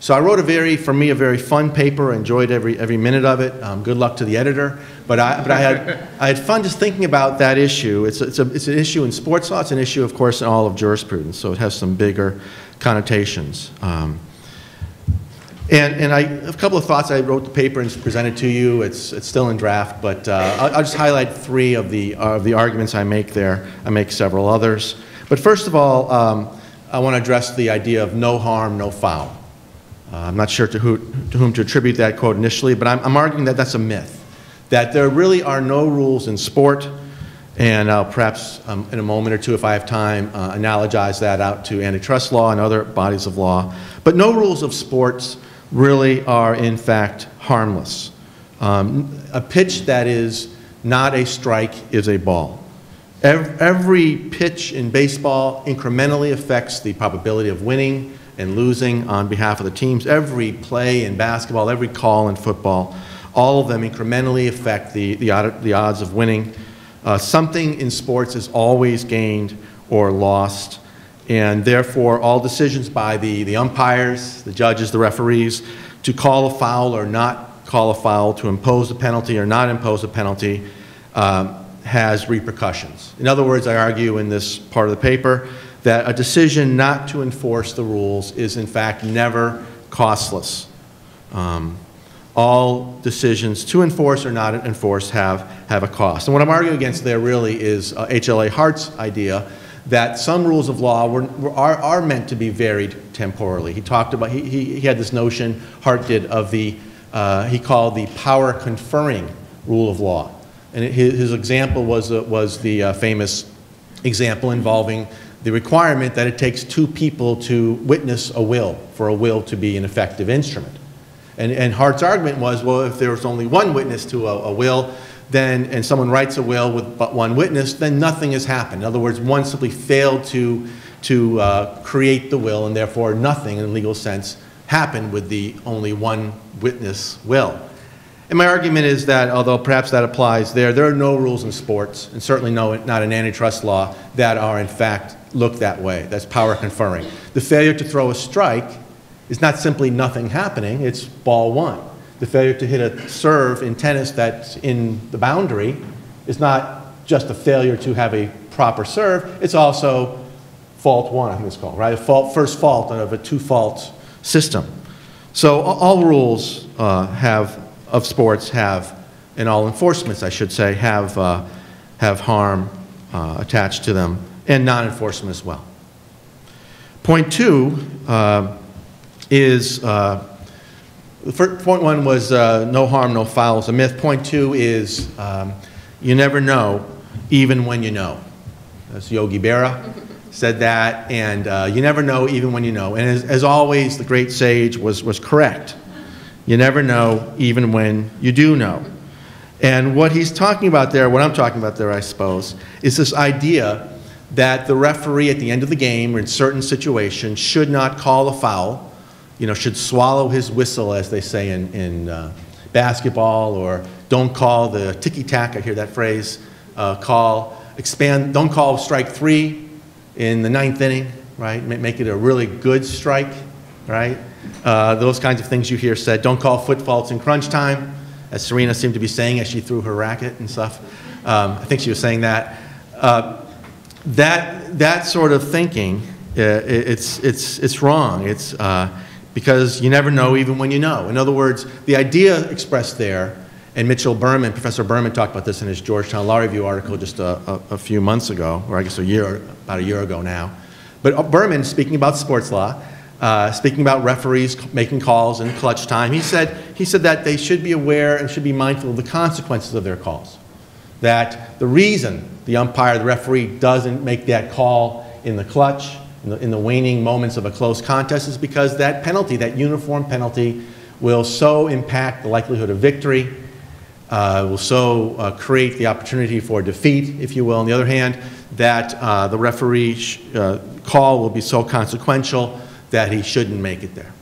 So I wrote a very, for me, a very fun paper. Enjoyed every every minute of it. Um, good luck to the editor. But I, but I had [laughs] I had fun just thinking about that issue. It's a, it's a, it's an issue in sports law. It's an issue, of course, in all of jurisprudence. So it has some bigger connotations. Um, and, and I, a couple of thoughts. I wrote the paper and presented to you. It's, it's still in draft, but uh, I'll, I'll, just highlight three of the, uh, of the arguments I make there. I make several others. But first of all, um, I want to address the idea of no harm, no foul. Uh, I'm not sure to, who, to, whom to attribute that quote initially, but I'm, I'm arguing that that's a myth. That there really are no rules in sport and I'll perhaps um, in a moment or two, if I have time, uh, analogize that out to antitrust law and other bodies of law. But no rules of sports really are, in fact, harmless. Um, a pitch that is not a strike is a ball. Every pitch in baseball incrementally affects the probability of winning and losing on behalf of the teams. Every play in basketball, every call in football, all of them incrementally affect the, the, the odds of winning uh, something in sports is always gained or lost, and therefore all decisions by the, the umpires, the judges, the referees, to call a foul or not call a foul, to impose a penalty or not impose a penalty, um, has repercussions. In other words, I argue in this part of the paper that a decision not to enforce the rules is in fact never costless. Um, all decisions to enforce or not enforce have, have a cost. And what I'm arguing against there really is uh, HLA Hart's idea that some rules of law were, were, are, are meant to be varied temporally. He talked about, he, he, he had this notion, Hart did, of the, uh, he called the power conferring rule of law. And his, his example was, uh, was the uh, famous example involving the requirement that it takes two people to witness a will for a will to be an effective instrument. And, and Hart's argument was, well, if there's only one witness to a, a will, then, and someone writes a will with but one witness, then nothing has happened. In other words, one simply failed to, to uh, create the will, and therefore nothing in a legal sense happened with the only one witness will. And my argument is that, although perhaps that applies there, there are no rules in sports, and certainly no, not in antitrust law, that are in fact look that way. That's power conferring. The failure to throw a strike is not simply nothing happening, it's ball one. The failure to hit a serve in tennis that's in the boundary is not just a failure to have a proper serve, it's also fault one, I think it's called, right? A fault, first fault of a two fault system. So all rules uh, have, of sports have, and all enforcements, I should say, have, uh, have harm uh, attached to them, and non-enforcement as well. Point two uh, is, uh, point one was uh, no harm, no foul is a myth. Point two is um, you never know, even when you know. That's Yogi Berra said that, and uh, you never know, even when you know. And as, as always, the great sage was, was correct. You never know, even when you do know. And what he's talking about there, what I'm talking about there, I suppose, is this idea that the referee at the end of the game or in certain situations should not call a foul, you know, should swallow his whistle, as they say in, in uh, basketball, or don't call the ticky-tack, I hear that phrase, uh, call, expand, don't call strike three in the ninth inning, right? Make it a really good strike, right? Uh, Those kinds of things you hear said. Don't call foot faults in crunch time, as Serena seemed to be saying as she threw her racket and stuff. Um, I think she was saying that. Uh, that, that sort of thinking, uh, it's, it's, it's wrong. It's uh, because you never know even when you know. In other words, the idea expressed there, and Mitchell Berman, Professor Berman talked about this in his Georgetown Law Review article just a, a, a few months ago, or I guess a year, about a year ago now. But Berman, speaking about sports law, uh, speaking about referees making calls in clutch time, he said, he said that they should be aware and should be mindful of the consequences of their calls that the reason the umpire, the referee, doesn't make that call in the clutch, in the, in the waning moments of a close contest, is because that penalty, that uniform penalty, will so impact the likelihood of victory, uh, will so uh, create the opportunity for defeat, if you will. On the other hand, that uh, the referee uh, call will be so consequential that he shouldn't make it there.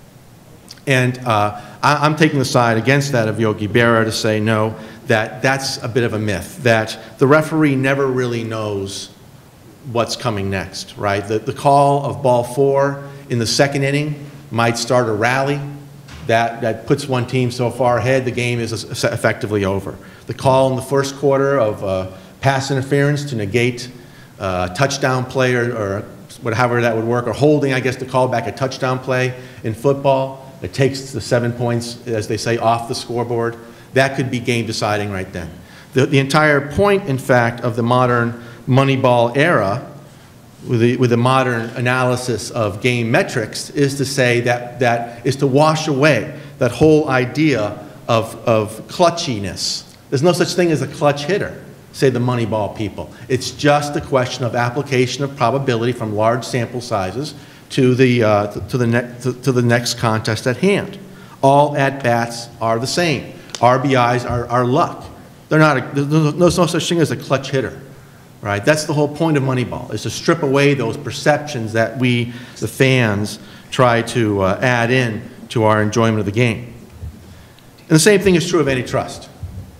And uh, I- I'm taking the side against that of Yogi Berra to say no, that that's a bit of a myth, that the referee never really knows what's coming next, right? The, the call of ball four in the second inning might start a rally that, that puts one team so far ahead, the game is effectively over. The call in the first quarter of uh, pass interference to negate uh, touchdown play or, or whatever that would work, or holding, I guess, to call back a touchdown play in football. It takes the seven points, as they say, off the scoreboard. That could be game deciding right then. The, the entire point, in fact, of the modern Moneyball era, with the, with the modern analysis of game metrics, is to say that, that is to wash away that whole idea of, of clutchiness. There's no such thing as a clutch hitter, say the Moneyball people. It's just a question of application of probability from large sample sizes to the, uh, to, the ne- to, to the next contest at hand. All at-bats are the same. RBIs are, are luck. They're not, a, there's no- there's no such thing as a clutch hitter right? That's the whole point of Moneyball, is to strip away those perceptions that we, the fans, try to uh, add in to our enjoyment of the game. And the same thing is true of antitrust,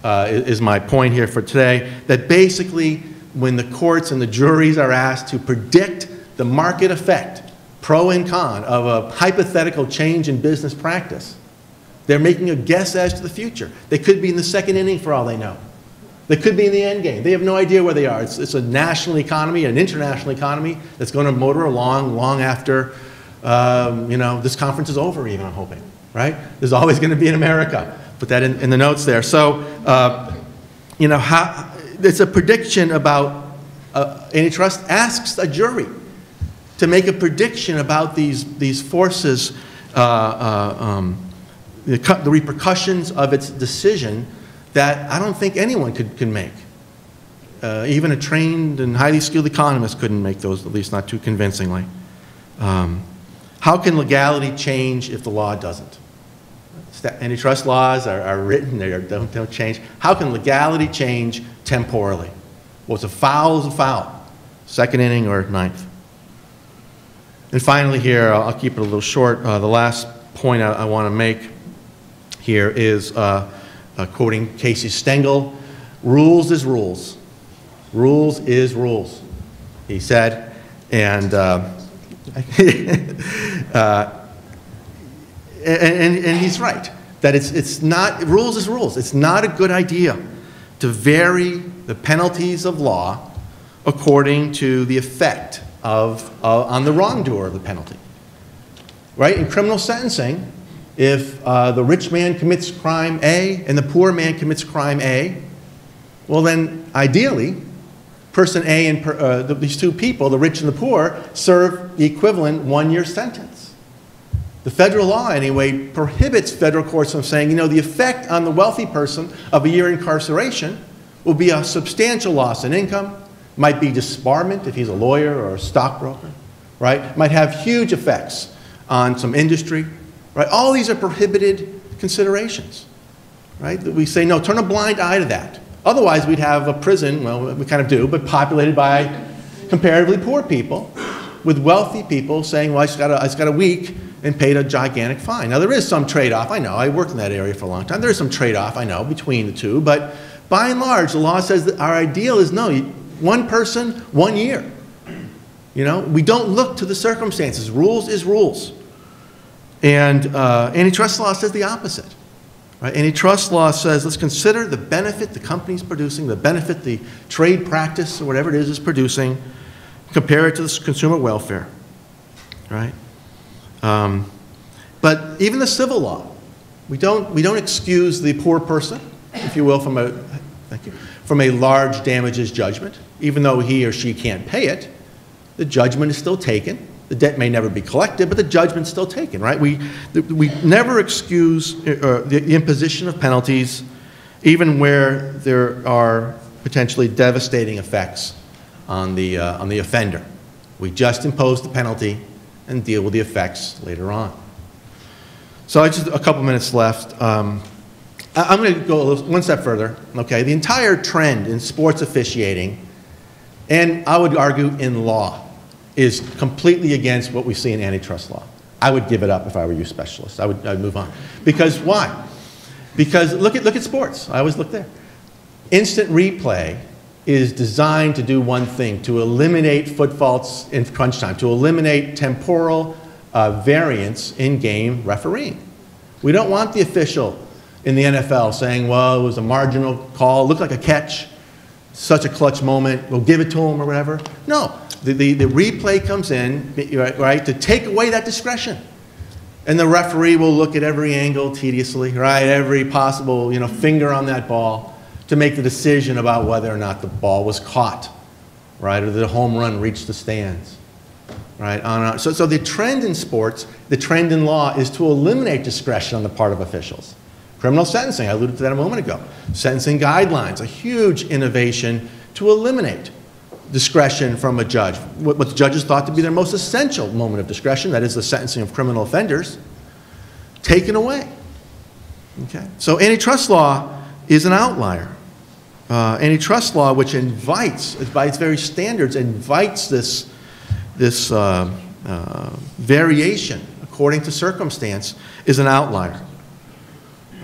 uh, is my point here for today, that basically, when the courts and the juries are asked to predict the market effect, pro and con, of a hypothetical change in business practice, they're making a guess as to the future. They could be in the second inning for all they know. They could be in the end game. They have no idea where they are. It's, it's a national economy, an international economy that's going to motor along long after, um, you know, this conference is over even, I'm hoping, right? There's always going to be in America. Put that in, in the notes there. So, uh, you know, how, it's a prediction about, uh, antitrust asks a jury to make a prediction about these, these forces, uh, uh, um, the the repercussions of its decision that I don't think anyone could, can make. uh, even a trained and highly skilled economist couldn't make those, at least not too convincingly. Um, How can legality change if the law doesn't? Antitrust laws are, are written, they are- don't, don't change. How can legality change temporally? What's a foul is a foul, second inning or ninth. And finally here, I'll I'll keep it a little short, uh, the last point I, I want to make here is uh, uh, quoting Casey Stengel, "Rules is rules. Rules is rules," he said. And uh, [laughs] uh, and, and, and he's right, that it's, it's not, rules is rules. It's not a good idea to vary the penalties of law according to the effect of, uh, on the wrongdoer of the penalty. Right? In criminal sentencing, if uh, the rich man commits crime A and the poor man commits crime A, well, then ideally, person A and per, uh, these two people, the rich and the poor, serve the equivalent one year sentence. The federal law, anyway, prohibits federal courts from saying, you know, the effect on the wealthy person of a year incarceration will be a substantial loss in income, might be disbarment if he's a lawyer or a stockbroker, right? Might have huge effects on some industry, right? All these are prohibited considerations, right? That we say, no, turn a blind eye to that. Otherwise, we'd have a prison, well, we kind of do, but populated by comparatively poor people, with wealthy people saying, well, I just got a, I just got a week and paid a gigantic fine. Now, there is some trade-off, I know, I worked in that area for a long time. There is some trade-off, I know, between the two, but by and large, the law says that our ideal is no, one person, one year. You know, we don't look to the circumstances. Rules is rules. And uh, antitrust law says the opposite. Right? Antitrust law says let's consider the benefit the company's producing, the benefit the trade practice or whatever it is is producing, compare it to the consumer welfare. Right? Um, but even the civil law, we don't, we don't excuse the poor person, if you will, from a, thank you, from a large damages judgment, even though he or she can't pay it. The judgment is still taken. The debt may never be collected, but the judgment's still taken, right? We, we never excuse uh, the imposition of penalties, even where there are potentially devastating effects on the, uh, on the offender. We just impose the penalty and deal with the effects later on. So I just a couple minutes left. Um, I'm going to go one step further. Okay, the entire trend in sports officiating, and I would argue in law, is completely against what we see in antitrust law. I would give it up if I were you specialist. I would I'd move on. Because why? Because look at look at sports. I always look there. Instant replay is designed to do one thing to eliminate foot faults in crunch time, to eliminate temporal uh, variance in game refereeing. We don't want the official in the NFL saying, well, it was a marginal call, looked like a catch, such a clutch moment, we'll give it to him or whatever. No, the, the, the replay comes in, right, right, to take away that discretion. And the referee will look at every angle tediously, right? Every possible, you know, finger on that ball to make the decision about whether or not the ball was caught, right? Or the home run reached the stands, right? On. So, so the trend in sports, the trend in law is to eliminate discretion on the part of officials. Criminal sentencing, I alluded to that a moment ago. Sentencing guidelines, a huge innovation to eliminate discretion from a judge. What, what the judges thought to be their most essential moment of discretion, that is the sentencing of criminal offenders, taken away. Okay? So antitrust law is an outlier. Uh, antitrust law, which invites, by its very standards, invites this, this uh, uh, variation according to circumstance, is an outlier.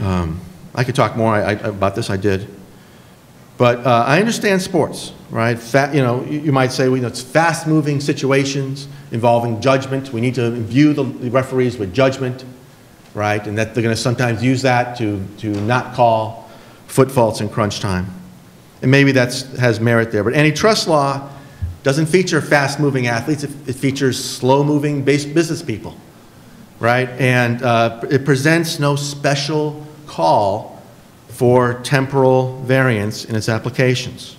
Um, I could talk more I, I, about this, I did. But uh, I understand sports, right? Fa- you know, you, you might say, well, you know, it's fast-moving situations involving judgment. We need to imbue the, the referees with judgment, right? And that they're going to sometimes use that to, to not call foot faults in crunch time. And maybe that has merit there. But antitrust law doesn't feature fast-moving athletes. It, it features slow-moving base business people, right? And uh, it presents no special call for temporal variance in its applications.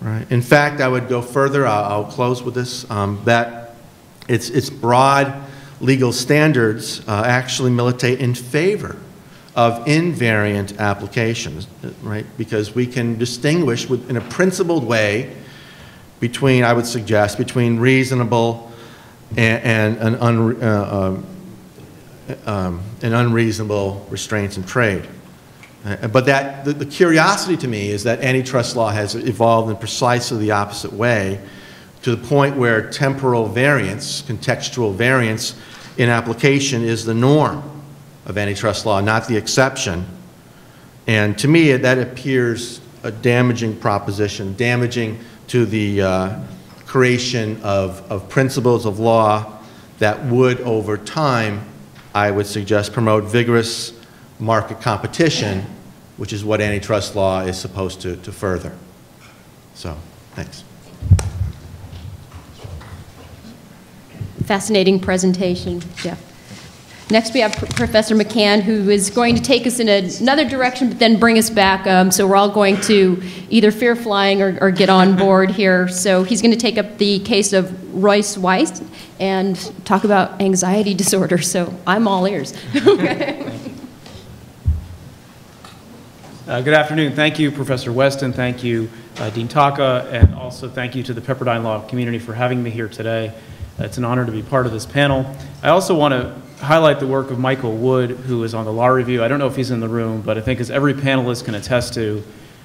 Right? In fact, I would go further, I'll, I'll close with this, um, that its, its broad legal standards uh, actually militate in favor of invariant applications, right? Because we can distinguish with, in a principled way between, I would suggest, between reasonable and, and an uh, um, um, and unreasonable restraints in trade. Uh, But that, the, the curiosity to me is that antitrust law has evolved in precisely the opposite way, to the point where temporal variance, contextual variance in application is the norm of antitrust law, not the exception. And to me, that appears a damaging proposition, damaging to the uh, creation of, of principles of law that would, over time, I would suggest, promote vigorous market competition, which is what antitrust law is supposed to, to further. So, thanks. Fascinating presentation, Jeff. Next, we have Pr- Professor McCann, who is going to take us in another direction, but then bring us back. Um, So we're all going to either fear flying or or get on board [laughs] here. So he's going to take up the case of Royce White and talk about anxiety disorder. So I'm all ears. [laughs] [laughs] Uh, Good afternoon. Thank you, Professor Weston. Thank you, uh, Dean Tacha, and also thank you to the Pepperdine Law community for having me here today. It's an honor to be part of this panel. I also want to highlight the work of Michael Wood, who is on the law review. I don't know if he's in the room, but I think as every panelist can attest to,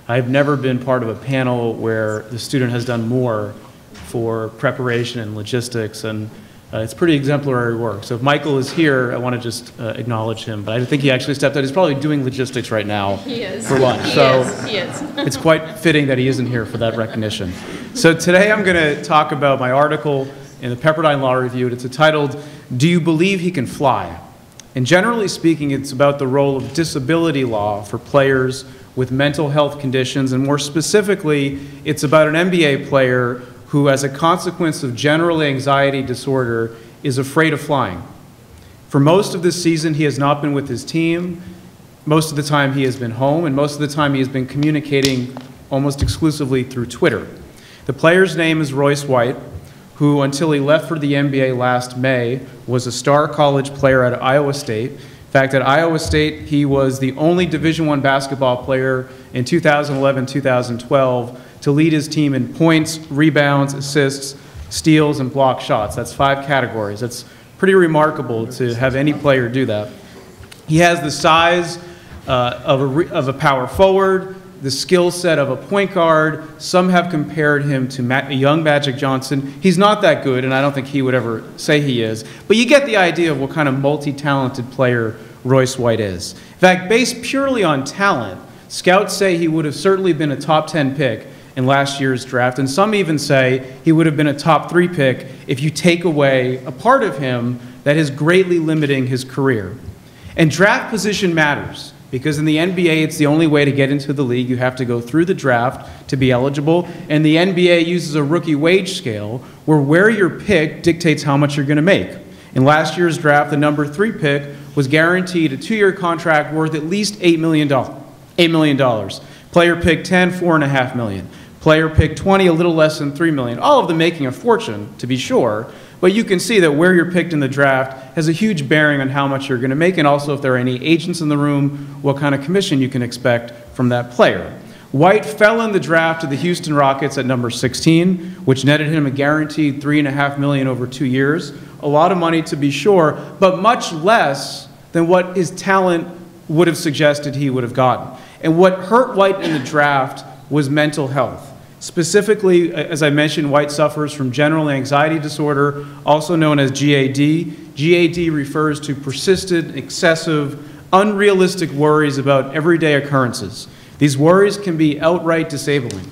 I've never been part of a panel where the student has done more for preparation and logistics, and uh, it's pretty exemplary work. So if Michael is here, I want to just uh, acknowledge him. But I think he actually stepped out. He's probably doing logistics right now He is. for lunch. He so is, he is. [laughs] it's quite fitting that he isn't here for that recognition. So today I'm going to talk about my article in the Pepperdine Law Review. It's entitled, Do You Believe He Can Fly? And generally speaking, it's about the role of disability law for players with mental health conditions, and more specifically, it's about an NBA player who, as a consequence of general anxiety disorder, is afraid of flying. For most of this season, he has not been with his team. Most of the time, he has been home, and most of the time, he has been communicating almost exclusively through Twitter. The player's name is Royce White, who, until he left for the NBA last May, was a star college player at Iowa State. In fact, at Iowa State, he was the only Division I basketball player in 2011-2012 to lead his team in points, rebounds, assists, steals, and block shots. That's five categories. That's pretty remarkable to have any player do that. He has the size uh, of, a of a power forward, the skill set of a point guard. Some have compared him to Ma- young Magic Johnson. He's not that good, and I don't think he would ever say he is. But you get the idea of what kind of multi talented player Royce White is. In fact, based purely on talent, scouts say he would have certainly been a top 10 pick in last year's draft, and some even say he would have been a top three pick if you take away a part of him that is greatly limiting his career. And draft position matters because in the NBA, it's the only way to get into the league. You have to go through the draft to be eligible. And the NBA uses a rookie wage scale where where you're picked dictates how much you're going to make. In last year's draft, the number three pick was guaranteed a two year contract worth at least $8 million. $8 million. Player pick 10, $4.5 million. Player pick 20, a little less than 3 million. All of them making a fortune, to be sure, but you can see that where you're picked in the draft has a huge bearing on how much you're going to make, and also if there are any agents in the room, what kind of commission you can expect from that player. White fell in the draft to the Houston Rockets at number 16, which netted him a guaranteed three and a half million over two years. A lot of money to be sure, but much less than what his talent would have suggested he would have gotten. And what hurt White in the draft was mental health. Specifically, as I mentioned, White suffers from general anxiety disorder, also known as GAD. GAD refers to persistent, excessive, unrealistic worries about everyday occurrences. These worries can be outright disabling.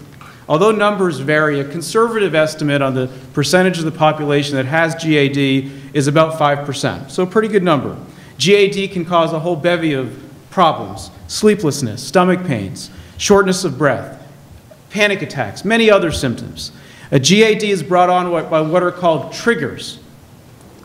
Although numbers vary, a conservative estimate on the percentage of the population that has GAD is about 5%, so a pretty good number. GAD can cause a whole bevy of problems sleeplessness, stomach pains, shortness of breath, panic attacks, many other symptoms. A GAD is brought on by what are called triggers.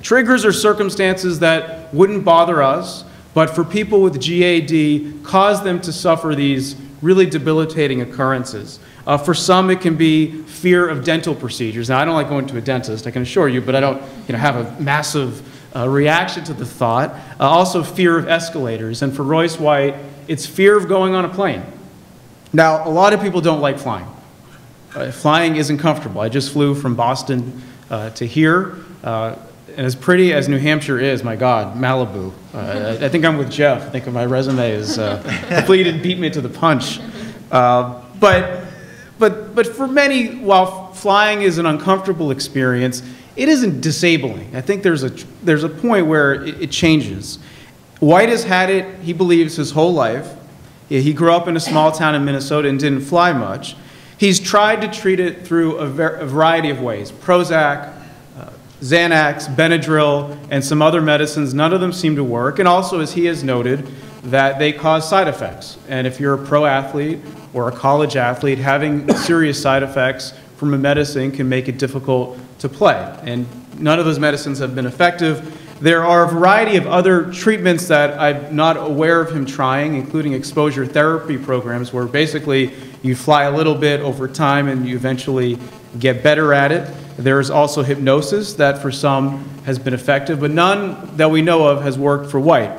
Triggers are circumstances that wouldn't bother us, but for people with GAD, cause them to suffer these really debilitating occurrences. Uh, for some, it can be fear of dental procedures. Now, I don't like going to a dentist, I can assure you, but I don't you know, have a massive uh, reaction to the thought. Uh, also, fear of escalators. And for Royce White, it's fear of going on a plane. Now, a lot of people don't like flying. Uh, flying isn't comfortable. I just flew from Boston uh, to here. Uh, and as pretty as New Hampshire is, my God, Malibu. Uh, I, I think I'm with Jeff. I think my resume is uh, hopefully you didn't beat me to the punch. Uh, but, but, but for many, while flying is an uncomfortable experience, it isn't disabling. I think there's a, there's a point where it, it changes. White has had it, he believes, his whole life. He grew up in a small town in Minnesota and didn't fly much. He's tried to treat it through a, a variety of ways Prozac, uh, Xanax, Benadryl, and some other medicines. None of them seem to work. And also, as he has noted, that they cause side effects. And if you're a pro athlete or a college athlete, having [coughs] serious side effects from a medicine can make it difficult to play. And none of those medicines have been effective. There are a variety of other treatments that I'm not aware of him trying, including exposure therapy programs, where basically you fly a little bit over time and you eventually get better at it. There's also hypnosis that for some has been effective, but none that we know of has worked for White.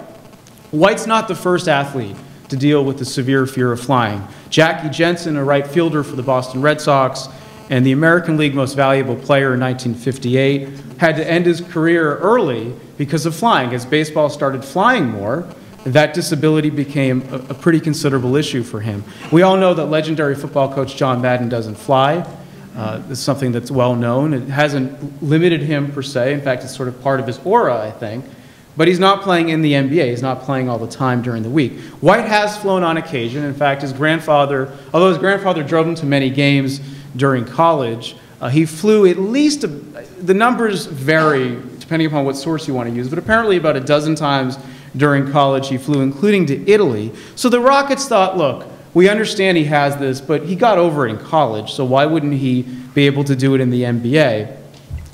White's not the first athlete to deal with the severe fear of flying. Jackie Jensen, a right fielder for the Boston Red Sox, and the American League Most Valuable Player in 1958, had to end his career early because of flying. As baseball started flying more, that disability became a, a pretty considerable issue for him. We all know that legendary football coach John Madden doesn't fly. Uh, it's something that's well known. It hasn't limited him per se. In fact, it's sort of part of his aura, I think. But he's not playing in the NBA. He's not playing all the time during the week. White has flown on occasion. In fact, his grandfather, although his grandfather drove him to many games during college, uh, he flew at least, a, the numbers vary depending upon what source you want to use, but apparently about a dozen times during college he flew, including to Italy. So the Rockets thought, look, we understand he has this, but he got over it in college, so why wouldn't he be able to do it in the NBA?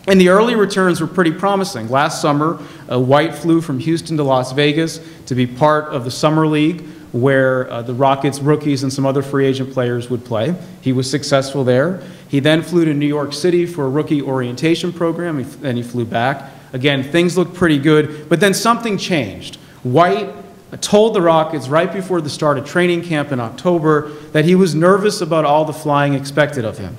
And the early returns were pretty promising. Last summer, uh, White flew from Houston to Las Vegas to be part of the Summer League, where uh, the Rockets rookies and some other free agent players would play. He was successful there. He then flew to New York City for a rookie orientation program, and he flew back. Again, things looked pretty good, but then something changed. White told the Rockets right before the start of training camp in October that he was nervous about all the flying expected of him.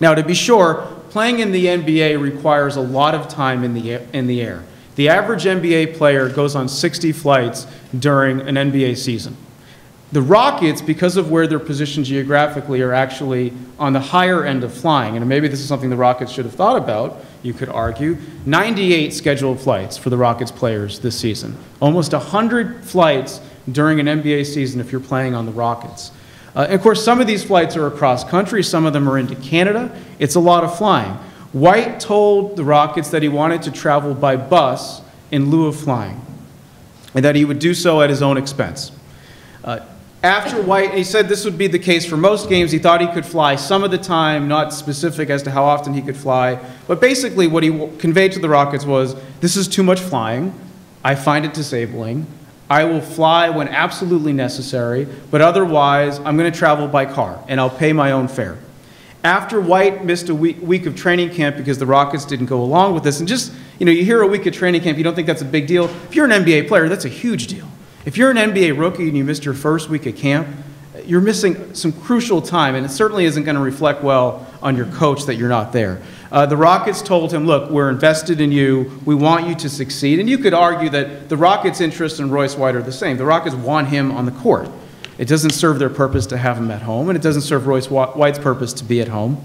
Now, to be sure, playing in the NBA requires a lot of time in the, in the air. The average NBA player goes on 60 flights during an NBA season. The Rockets, because of where they're positioned geographically, are actually on the higher end of flying. And maybe this is something the Rockets should have thought about, you could argue. 98 scheduled flights for the Rockets players this season. Almost 100 flights during an NBA season if you're playing on the Rockets. Uh, of course, some of these flights are across country, some of them are into Canada. It's a lot of flying. White told the Rockets that he wanted to travel by bus in lieu of flying, and that he would do so at his own expense. Uh, after White, he said this would be the case for most games. He thought he could fly some of the time, not specific as to how often he could fly. But basically, what he conveyed to the Rockets was this is too much flying. I find it disabling. I will fly when absolutely necessary, but otherwise, I'm going to travel by car and I'll pay my own fare. After White missed a week, week of training camp because the Rockets didn't go along with this, and just, you know, you hear a week of training camp, you don't think that's a big deal. If you're an NBA player, that's a huge deal. If you're an NBA rookie and you missed your first week of camp, you're missing some crucial time, and it certainly isn't going to reflect well on your coach that you're not there. Uh, the Rockets told him, Look, we're invested in you. We want you to succeed. And you could argue that the Rockets' interest in Royce White are the same. The Rockets want him on the court. It doesn't serve their purpose to have him at home, and it doesn't serve Royce White's purpose to be at home.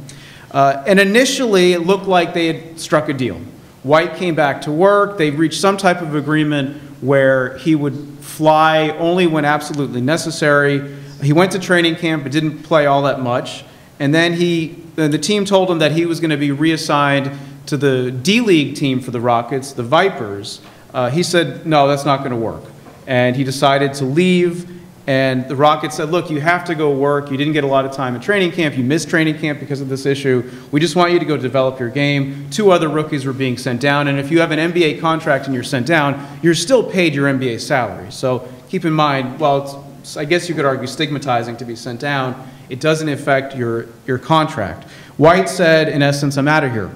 Uh, and initially, it looked like they had struck a deal. White came back to work. They reached some type of agreement where he would fly only when absolutely necessary. He went to training camp but didn't play all that much. And then he, the team told him that he was going to be reassigned to the D League team for the Rockets, the Vipers. Uh, he said, no, that's not going to work. And he decided to leave. And the Rockets said, look, you have to go work. You didn't get a lot of time in training camp. You missed training camp because of this issue. We just want you to go develop your game. Two other rookies were being sent down. And if you have an NBA contract and you're sent down, you're still paid your NBA salary. So keep in mind, well, I guess you could argue stigmatizing to be sent down, it doesn't affect your, your contract. White said, in essence, I'm out of here.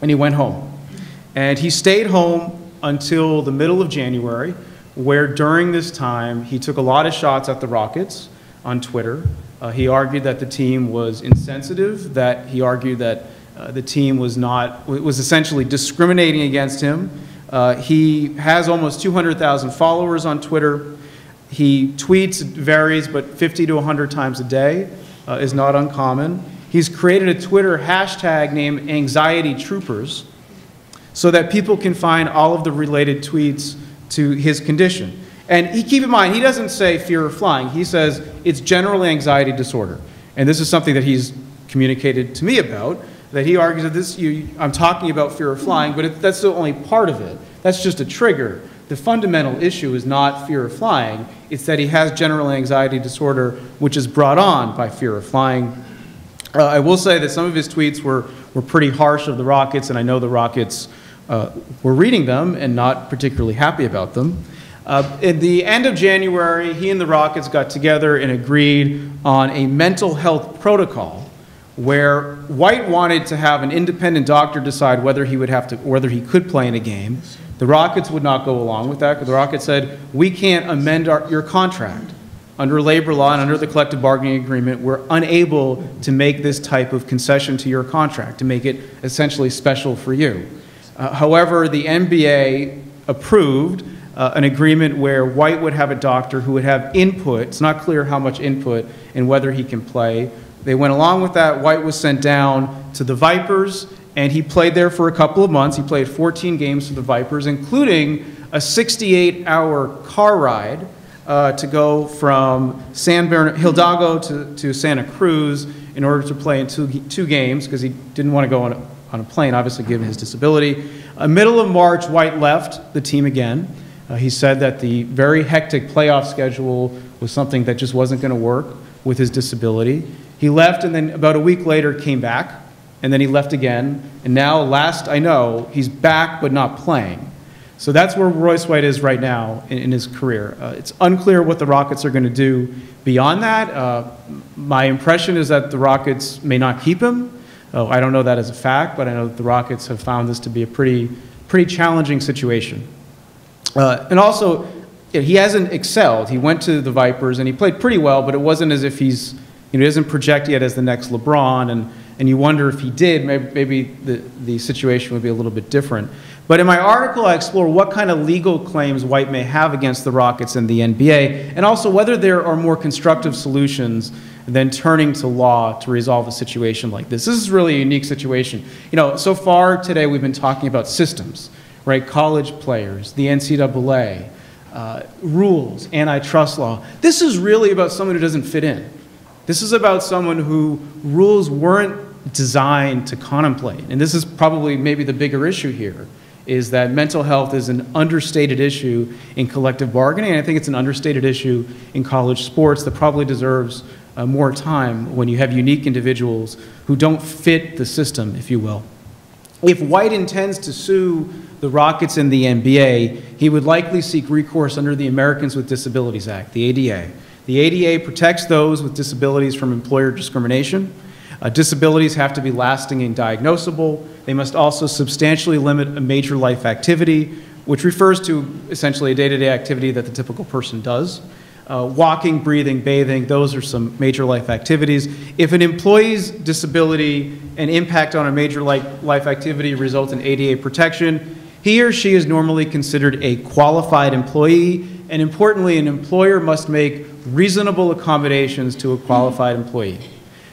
And he went home. And he stayed home until the middle of January, where during this time, he took a lot of shots at the Rockets on Twitter. Uh, he argued that the team was insensitive, that he argued that uh, the team was not, was essentially discriminating against him. Uh, he has almost 200,000 followers on Twitter. He tweets, varies, but 50 to 100 times a day uh, is not uncommon. He's created a Twitter hashtag named Anxiety Troopers so that people can find all of the related tweets to his condition. And he, keep in mind, he doesn't say fear of flying. He says it's general anxiety disorder. And this is something that he's communicated to me about, that he argues that this, you, I'm talking about fear of flying, but it, that's the only part of it. That's just a trigger. The fundamental issue is not fear of flying, it's that he has general anxiety disorder, which is brought on by fear of flying. Uh, I will say that some of his tweets were, were pretty harsh of the Rockets, and I know the Rockets uh, were reading them and not particularly happy about them. Uh, at the end of January, he and the Rockets got together and agreed on a mental health protocol where White wanted to have an independent doctor decide whether he would have to, whether he could play in a game. The Rockets would not go along with that because the Rockets said, we can't amend our, your contract. Under labor law and under the collective bargaining agreement, we're unable to make this type of concession to your contract, to make it essentially special for you. Uh, however, the NBA approved uh, an agreement where White would have a doctor who would have input. It's not clear how much input and whether he can play. They went along with that. White was sent down to the Vipers, and he played there for a couple of months. He played 14 games for the Vipers, including a 68 hour car ride uh, to go from San Bern- Hidalgo to, to Santa Cruz in order to play in two, two games because he didn't want to go on a, on a plane, obviously, given his disability. Uh, middle of March, White left the team again. Uh, he said that the very hectic playoff schedule was something that just wasn't going to work with his disability. He left and then about a week later came back, and then he left again. And now, last I know, he's back but not playing. So that's where Royce White is right now in, in his career. Uh, it's unclear what the Rockets are going to do beyond that. Uh, my impression is that the Rockets may not keep him. Oh, I don't know that as a fact, but I know that the Rockets have found this to be a pretty, pretty challenging situation. Uh, and also, he hasn't excelled. He went to the Vipers and he played pretty well, but it wasn't as if he's, you know, he doesn't project yet as the next LeBron. And, and you wonder if he did, maybe, maybe the, the situation would be a little bit different. But in my article, I explore what kind of legal claims White may have against the Rockets and the NBA, and also whether there are more constructive solutions than turning to law to resolve a situation like this. This is really a unique situation. You know, so far today we've been talking about systems right? College players, the NCAA, uh, rules, antitrust law. This is really about someone who doesn't fit in. This is about someone who rules weren't designed to contemplate. And this is probably maybe the bigger issue here is that mental health is an understated issue in collective bargaining. And I think it's an understated issue in college sports that probably deserves uh, more time when you have unique individuals who don't fit the system, if you will. If White intends to sue the Rockets and the NBA, he would likely seek recourse under the Americans with Disabilities Act, the ADA. The ADA protects those with disabilities from employer discrimination. Uh, disabilities have to be lasting and diagnosable. They must also substantially limit a major life activity, which refers to essentially a day to day activity that the typical person does. Uh, walking, breathing, bathing, those are some major life activities. If an employee's disability and impact on a major life, life activity result in ADA protection, he or she is normally considered a qualified employee, and importantly, an employer must make reasonable accommodations to a qualified employee.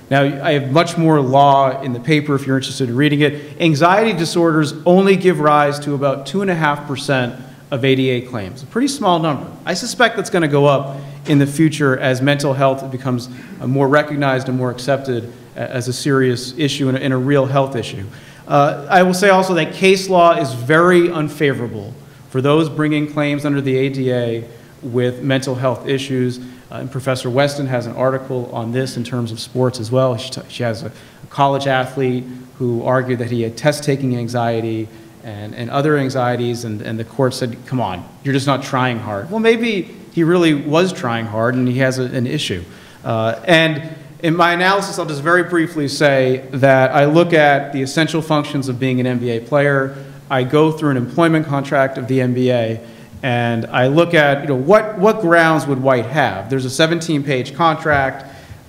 Now, I have much more law in the paper if you're interested in reading it. Anxiety disorders only give rise to about 2.5% of ADA claims, a pretty small number. I suspect that's going to go up in the future as mental health becomes more recognized and more accepted as a serious issue and a, and a real health issue. Uh, I will say also that case law is very unfavorable for those bringing claims under the ADA with mental health issues. Uh, and Professor Weston has an article on this in terms of sports as well. She, she has a, a, college athlete who argued that he had test taking anxiety and, and other anxieties, and, and the court said, Come on, you're just not trying hard. Well, maybe he really was trying hard and he has a, an issue. Uh, and in my analysis, I'll just very briefly say that I look at the essential functions of being an NBA player. I go through an employment contract of the NBA and I look at, you know, what, what grounds would White have? There's a 17-page contract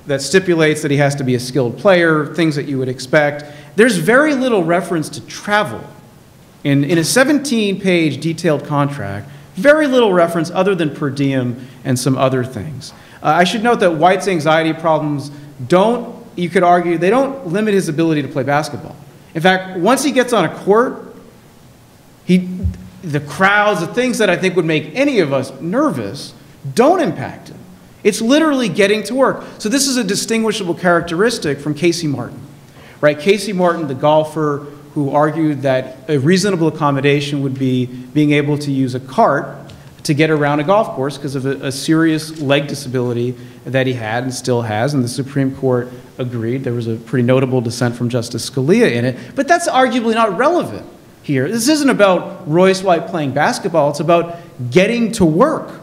that stipulates that he has to be a skilled player, things that you would expect. There's very little reference to travel. In, in a 17-page detailed contract, very little reference other than per diem and some other things. Uh, I should note that White's anxiety problems don't, you could argue, they don't limit his ability to play basketball. In fact, once he gets on a court, he, the crowds, the things that I think would make any of us nervous, don't impact him. It's literally getting to work. So this is a distinguishable characteristic from Casey Martin, right? Casey Martin, the golfer who argued that a reasonable accommodation would be being able to use a cart to get around a golf course because of a, a, serious leg disability that he had and still has, and the Supreme Court agreed. There was a pretty notable dissent from Justice Scalia in it, but that's arguably not relevant here. This isn't about Royce White playing basketball, it's about getting to work.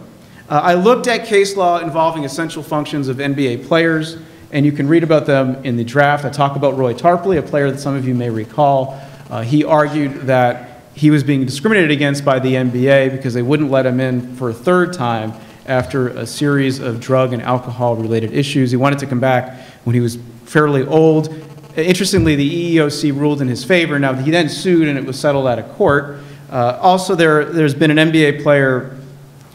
Uh, I looked at case law involving essential functions of NBA players, and you can read about them in the draft. I talk about Roy Tarpley, a player that some of you may recall. Uh, he argued that he was being discriminated against by the NBA because they wouldn't let him in for a third time after a series of drug and alcohol related issues. He wanted to come back when he was fairly old. Interestingly, the EEOC ruled in his favor. Now, he then sued and it was settled out of court. Uh, also, there, there's been an NBA player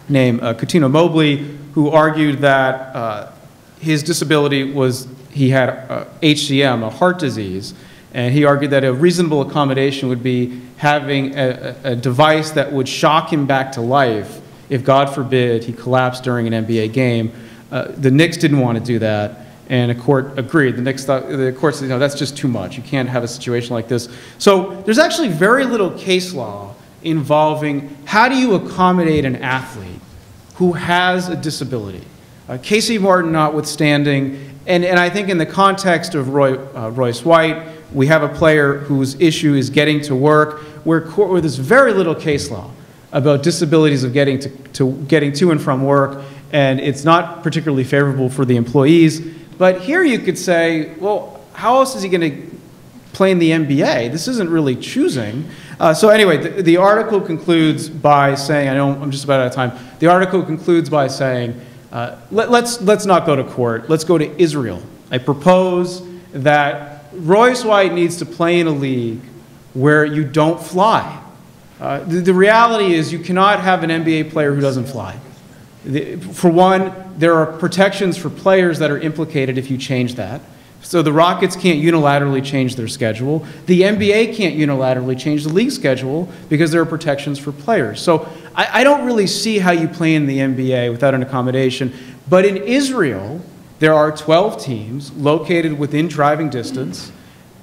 named uh, Mobley who argued that uh, his disability was he had uh, HCM, a heart disease, and he argued that a reasonable accommodation would be having a, a, device that would shock him back to life if, God forbid, he collapsed during an NBA game. Uh, the Knicks didn't want to do that, and a court agreed. The Knicks thought, the court said, no, that's just too much. You can't have a situation like this. So there's actually very little case law involving how do you accommodate an athlete who has a disability. Uh, Casey Martin notwithstanding, and, and I think in the context of Roy, uh, Royce White, we have a player whose issue is getting to work, where, where there's very little case law about disabilities of getting to, to, getting to and from work, and it's not particularly favorable for the employees. But here you could say, well, how else is he going to play in the NBA? This isn't really choosing. Uh, so anyway, the, the, article concludes by saying, I know I'm just about out of time. The article concludes by saying, uh, let, let's, let's not go to court. Let's go to Israel. I propose that Royce White needs to play in a league where you don't fly. Uh, the, the, reality is you cannot have an NBA player who doesn't fly. The, for one, there are protections for players that are implicated if you change that. So the Rockets can't unilaterally change their schedule. The NBA can't unilaterally change the league schedule because there are protections for players. So I, I don't really see how you play in the NBA without an accommodation. But in Israel, there are 12 teams located within driving distance.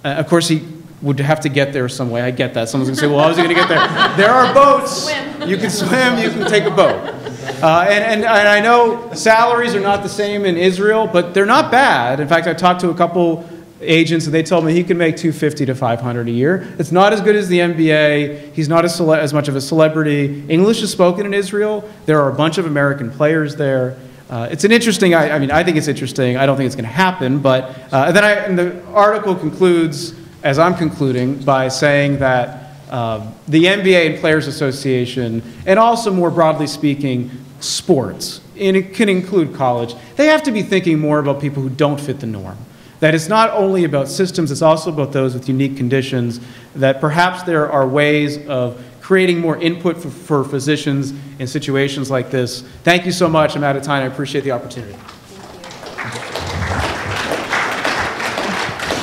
Uh, of course, he would have to get there some way. I get that. Someone's going to say, well, how is he going to get there? There are boats. Swim. You can swim, you can take a boat. Uh, and, and, and I know salaries are not the same in Israel, but they're not bad. In fact, I talked to a couple agents and they told me he can make 250 to 500 a year. It's not as good as the NBA. He's not as, as much of a celebrity. English is spoken in Israel. There are a bunch of American players there. Uh, it's an interesting, I, I, mean, I think it's interesting. I don't think it's going to happen, but uh, then I, the article concludes, as I'm concluding, by saying that uh, the NBA and Players Association, and also more broadly speaking, sports, and it can include college, they have to be thinking more about people who don't fit the norm. That it's not only about systems, it's also about those with unique conditions, that perhaps there are ways of creating more input for, for physicians in situations like this. Thank you so much. I'm out of time. I appreciate the opportunity.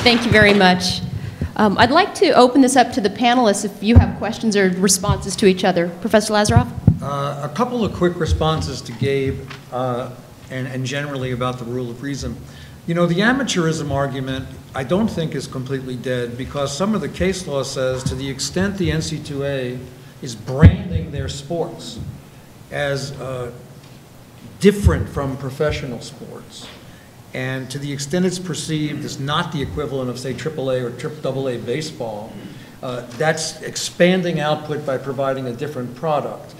Thank you very much. Um, I'd like to open this up to the panelists if you have questions or responses to each other. Professor Lazaroff? Uh, a couple of quick responses to Gabe uh, and, and generally about the rule of reason. You know, the amateurism argument, I don't think is completely dead because some of the case law says to the extent the NC2A is branding their sports as uh, different from professional sports, and to the extent it's perceived as not the equivalent of, say, AAA or AA baseball, uh, that's expanding output by providing a different product.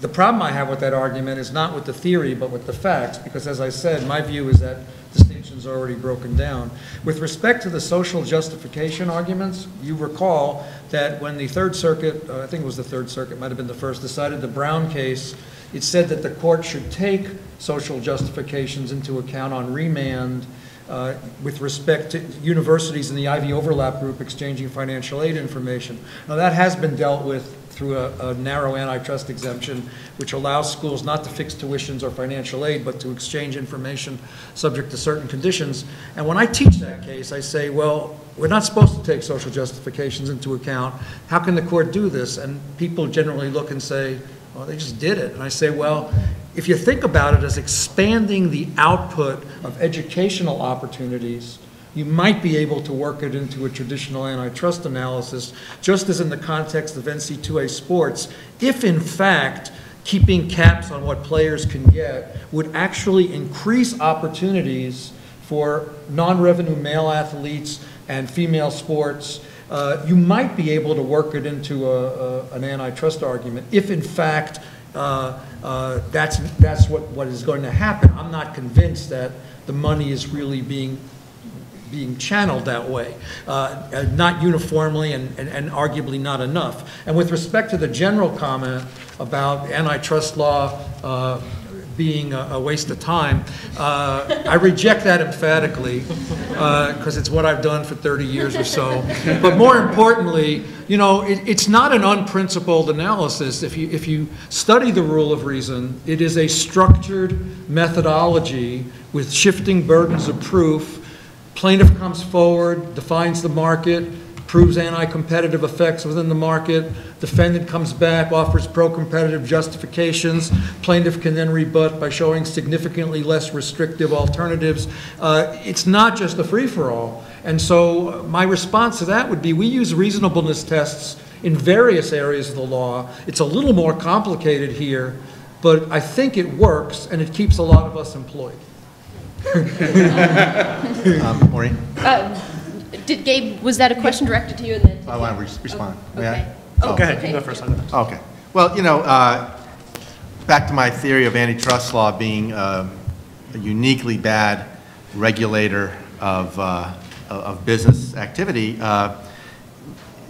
The problem I have with that argument is not with the theory, but with the facts, because as I said, my view is that distinction distinction's already broken down. With respect to the social justification arguments, you recall that when the Third Circuit, uh, I think it was the Third Circuit, might have been the first, decided the Brown case, it said that the court should take social justifications into account on remand uh, with respect to universities in the Ivy overlap group exchanging financial aid information. Now, that has been dealt with through a, a narrow antitrust exemption, which allows schools not to fix tuitions or financial aid, but to exchange information subject to certain conditions. And when I teach that case, I say, well, we're not supposed to take social justifications into account. How can the court do this? And people generally look and say, well, they just did it. And I say, well, if you think about it as expanding the output of educational opportunities, you might be able to work it into a traditional antitrust analysis, just as in the context of NC2A sports, if in fact keeping caps on what players can get would actually increase opportunities for non-revenue male athletes and female sports, uh, you might be able to work it into a, a, an antitrust argument if in fact uh, uh, that's, that's what, what is going to happen. I'm not convinced that the money is really being being channeled that way, uh, uh, not uniformly and, and, and arguably not enough. And with respect to the general comment about antitrust law uh, being a, a waste of time, uh, I reject that emphatically because it's what I've done for 30 years or so. But more importantly, you know, it, it's not an unprincipled analysis. If you, if you study the rule of reason, it is a structured methodology with shifting burdens of proof Plaintiff comes forward, defines the market, proves anti-competitive effects within the market. Defendant comes back, offers pro-competitive justifications. Plaintiff can then rebut by showing significantly less restrictive alternatives. Uh, it's not just a free-for-all. And so uh, my response to that would be we use reasonableness tests in various areas of the law. It's a little more complicated here, but I think it works and it keeps a lot of us employed. [laughs] Um, Maureen, Uh, Did Gabe, was that a question directed to you? and then- I want to re- respond. May I? Okay. Oh, go ahead, okay. you go first. I'll go next. Okay. Well, you know, uh, back to my theory of antitrust law being uh, a uniquely bad regulator of, uh, of business activity, uh,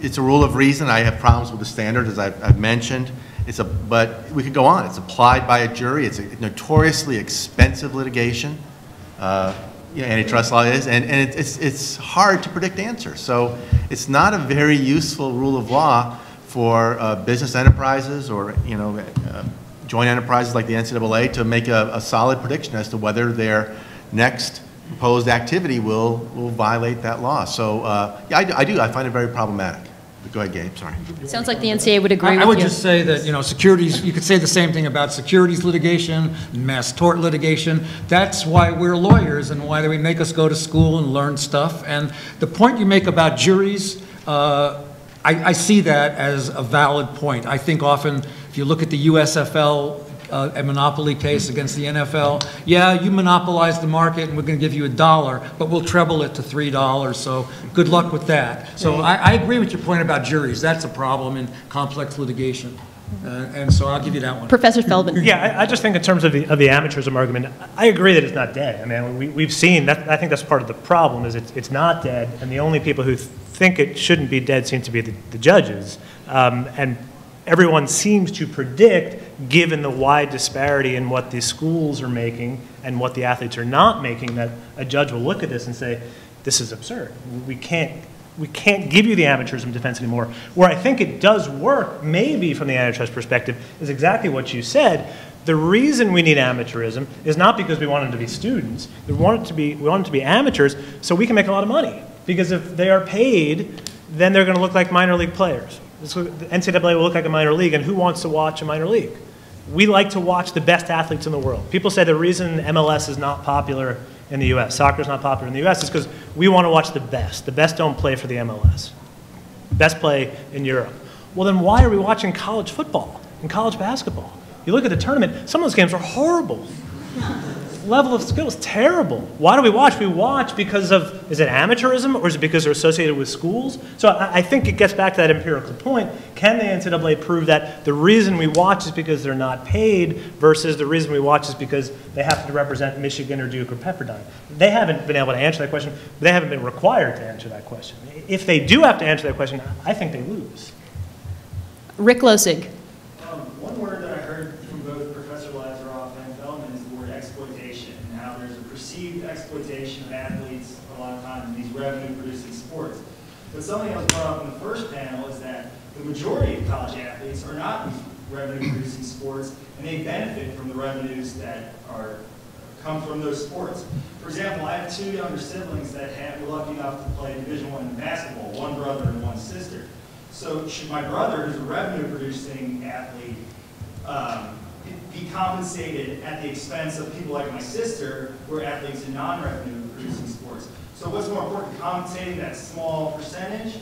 it's a rule of reason. I have problems with the standard, as I've I've mentioned. It's a, but we could go on. It's applied by a jury. It's a notoriously expensive litigation. Uh, you know, antitrust law is, and, and it- it's, it's hard to predict answers. So it's not a very useful rule of law for uh, business enterprises or, you know, uh, joint enterprises like the NCAA to make a, a solid prediction as to whether their next proposed activity will, will violate that law. So, uh, yeah, I do, I do, I find it very problematic. But Go ahead, Gabe, sorry. Sounds like the NCAA would agree I with I you. would just say that, you know, securities, you could say the same thing about securities litigation, mass tort litigation. That's why we're lawyers and why they make us go to school and learn stuff. And the point you make about juries, uh, I, I see that as a valid point. I think often, if you look at the USFL, uh, a monopoly case against the NFL, yeah, you monopolize the market and we're going to give you a dollar, but we'll treble it to three dollars, so good luck with that. So I, I agree with your point about juries. That's a problem in complex litigation. Uh, And so I'll give you that one. Professor Feldman. [laughs] Yeah, I, I just think in terms of the, of the amateurism argument, I agree that it's not dead. I mean, we, we've seen, that, I think that's part of the problem, is it's, it's not dead, and the only people who think it shouldn't be dead seem to be the, the judges. Um, and everyone seems to predict, given the wide disparity in what the schools are making and what the athletes are not making, that a judge will look at this and say, this is absurd. We can't, we can't give you the amateurism defense anymore. Where I think it does work, maybe from the antitrust perspective, is exactly what you said. The reason we need amateurism is not because we want them to be students. We want it to be, we want them to be amateurs so we can make a lot of money. Because if they are paid, then they're going to look like minor league players. Will- The NCAA will look like a minor league, and who wants to watch a minor league? We like to watch the best athletes in the world. People say the reason MLS is not popular in the U.S., soccer is not popular in the U.S., is because we want to watch the best. The best don't play for the MLS. Best play in Europe. Well, then why are we watching college football and college basketball? You look at the tournament, some of those games are horrible. Level of skill is terrible. Why do we watch? We watch because of, is it amateurism or is it because they're associated with schools? So I, I think it gets back to that empirical point. Can the NCAA prove that the reason we watch is because they're not paid versus the reason we watch is because they happen to represent Michigan or Duke or Pepperdine? They haven't been able to answer that question, but they haven't been required to answer that question. If they do have to answer that question, I think they lose. Rick Losig. Um, One word that I heard from both Professor Lazaroff and Feldman is the word exploitation, and how there's a perceived exploitation of athletes a lot of times in these revenue-producing sports. But something that was brought up in the first panel is that the majority of college athletes are not revenue-producing sports, and they benefit from the revenues that are, come from those sports. For example, I have two younger siblings that have, were lucky enough to play Division in basketball, one brother and one sister. So should my brother, who's a revenue-producing athlete, um, be compensated at the expense of people like my sister, who are athletes in non-revenue-producing sports? So what's more important, compensating that small percentage,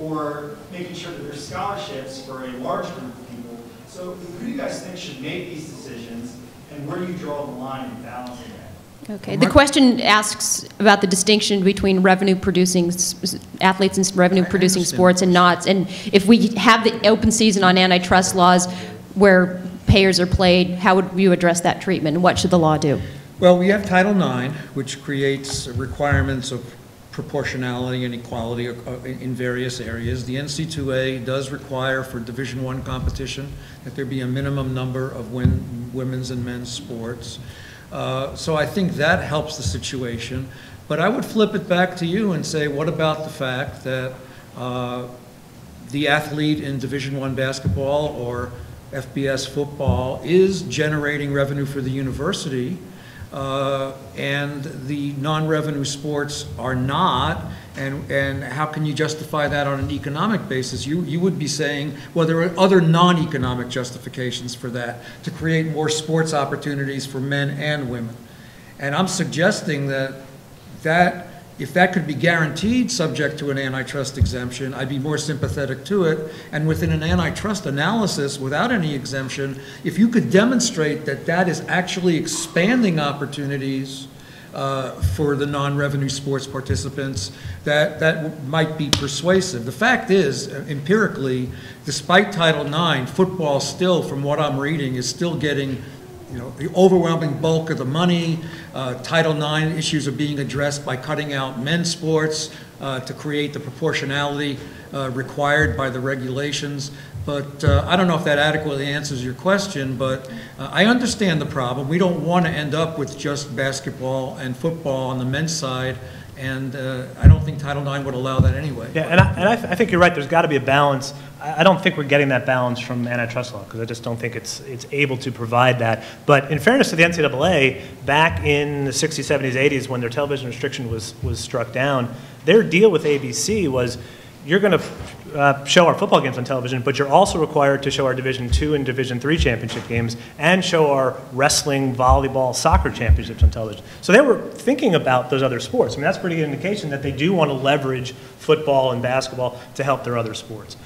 or making sure that there's scholarships for a large group of people? So who do you guys think should make these decisions, and where do you draw the line in balancing that? Okay, the question asks about the distinction between revenue-producing athletes and revenue-producing sports and not. And if we have the open season on antitrust laws where payers are played, how would you address that treatment? And what should the law do? Well, we have Title IX, which creates requirements of proportionality and equality uh, in various areas. The NC2A does require for Division I competition that there be a minimum number of women's and men's sports. Uh, So I think that helps the situation. But I would flip it back to you and say, what about the fact that uh, the athlete in Division I basketball or FBS football is generating revenue for the university, uh, and the non-revenue sports are not, and, and how can you justify that on an economic basis? You, you would be saying, well, there are other non-economic justifications for that, to create more sports opportunities for men and women. And I'm suggesting that that, if that could be guaranteed, subject to an antitrust exemption, I'd be more sympathetic to it. And within an antitrust analysis, without any exemption, if you could demonstrate that that is actually expanding opportunities uh, for the non-revenue sports participants, that, that might be persuasive. The fact is, empirically, despite Title IX, football still, from what I'm reading, is still getting you know, the overwhelming bulk of the money. Uh, Title IX issues are being addressed by cutting out men's sports uh, to create the proportionality uh, required by the regulations. But uh, I don't know if that adequately answers your question, but uh, I understand the problem. We don't want to end up with just basketball and football on the men's side, and uh, I don't think Title IX would allow that anyway. Yeah, and I, and I, I think you're right, there's got to be a balance. I, I don't think we're getting that balance from antitrust law, because I just don't think it's, it's able to provide that. But in fairness to the NCAA, back in the 60s, 70s, 80s, when their television restriction was, was struck down, their deal with ABC was, you're going to uh, show our football games on television, but you're also required to show our Division two and Division three championship games and show our wrestling, volleyball, soccer championships on television. So they were thinking about those other sports. I mean, that's pretty good indication that they do want to leverage football and basketball to help their other sports.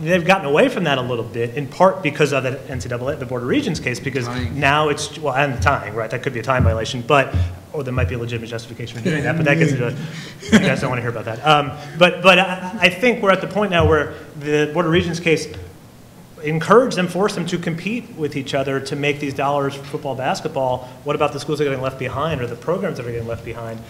They've gotten away from that a little bit, in part because of the NCAA, the Board of Regents case, because Tying. now it's, well, and tying, right, that could be a tying violation, but, or there might be a legitimate justification for doing that, but that gets into, you guys don't want to hear about that. Um, But, but I, I think we're at the point now where the Board of Regents case encourage them, force them to compete with each other to make these dollars for football, basketball. What about the schools that are getting left behind or the programs that are getting left behind?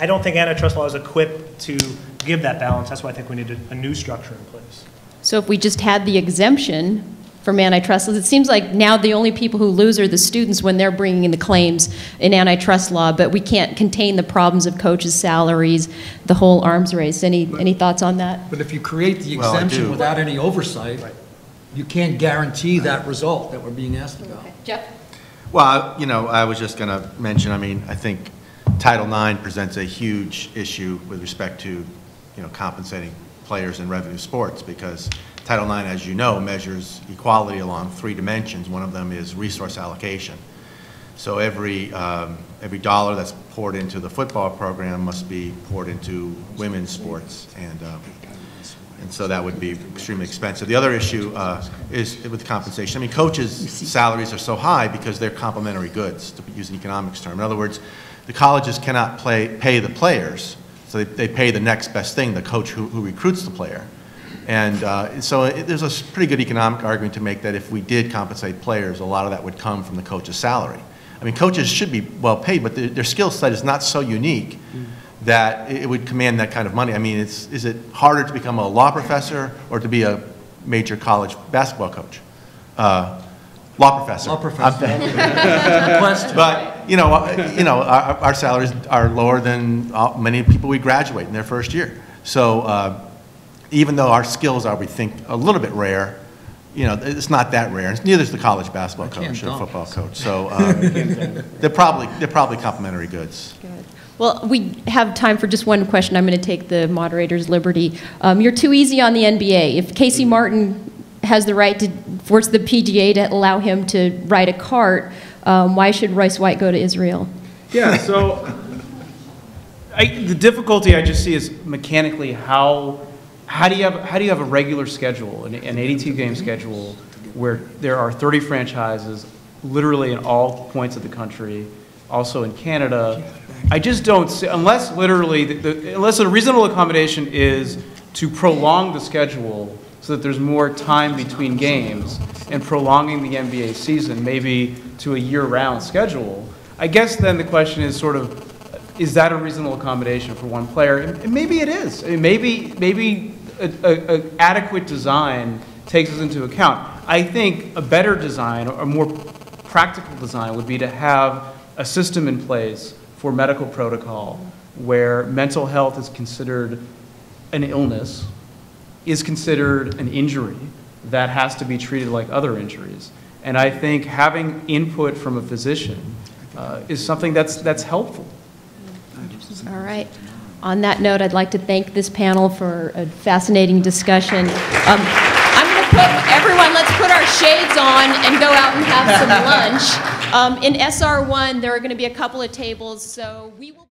I don't think antitrust law is equipped to give that balance. That's why I think we need a, a new structure in place. So if we just had the exemption from antitrust laws, it seems like now the only people who lose are the students when they're bringing in the claims in antitrust law, but we can't contain the problems of coaches' salaries, the whole arms race. Any, any thoughts on that? But if you create the Well, exemption do. without any oversight, you can't guarantee that result that we're being asked about. Jeff? Well, you know, I was just going to mention, I mean, I think Title IX presents a huge issue with respect to, you know, compensating players in revenue sports, because Title IX, as you know, measures equality along three dimensions. One of them is resource allocation. So every, um, every dollar that's poured into the football program must be poured into women's sports. And, uh, and so that would be extremely expensive. The other issue uh, is with compensation. I mean, coaches' salaries are so high because they're complementary goods, to use an economics term. In other words, the colleges cannot play, pay the players, so they, they pay the next best thing, the coach who, who recruits the player. And uh, so it, there's a pretty good economic argument to make that if we did compensate players, a lot of that would come from the coach's salary. I mean, coaches should be well paid, but their, their skill set is not so unique that it it would command that kind of money. I mean, it's, is it harder to become a law professor or to be a major college basketball coach? Uh, Law professor. Law professor. [laughs] Good question. But, you know, uh, you know, our, our salaries are lower than uh, many people we graduate in their first year. So uh, even though our skills are, we think, a little bit rare, you know, it's not that rare. Neither is the college basketball can't coach or dunk. football coach. So [laughs] uh, they're probably, they're probably complementary goods. Good. Well, we have time for just one question. I'm going to take the moderator's liberty. Um, You're too easy on the NBA. If Casey Martin has the right to force the PGA to allow him to ride a cart, um, why should Royce White go to Israel? Yeah, so I, the difficulty I just see is mechanically how, how do you have, how do you have a regular schedule, an, an 82 game schedule, where there are 30 franchises literally in all points of the country, also in Canada? I just don't see, unless literally, the, the, unless a reasonable accommodation is to prolong the schedule so that there's more time between games and prolonging the NBA season, maybe to a year-round schedule. I guess then the question is sort of, is that a reasonable accommodation for one player? And maybe it is. I mean, maybe, maybe a, a, a adequate design takes this into account. I think a better design, or a more practical design, would be to have a system in place for medical protocol where mental health is considered an illness, is considered an injury that has to be treated like other injuries. And I think having input from a physician uh, is something that's, that's helpful. All right. On that note, I'd like to thank this panel for a fascinating discussion. Um, I'm going to put, everyone, let's put our shades on and go out and have some [laughs] lunch. Um, In SR1, there are going to be a couple of tables, so we will.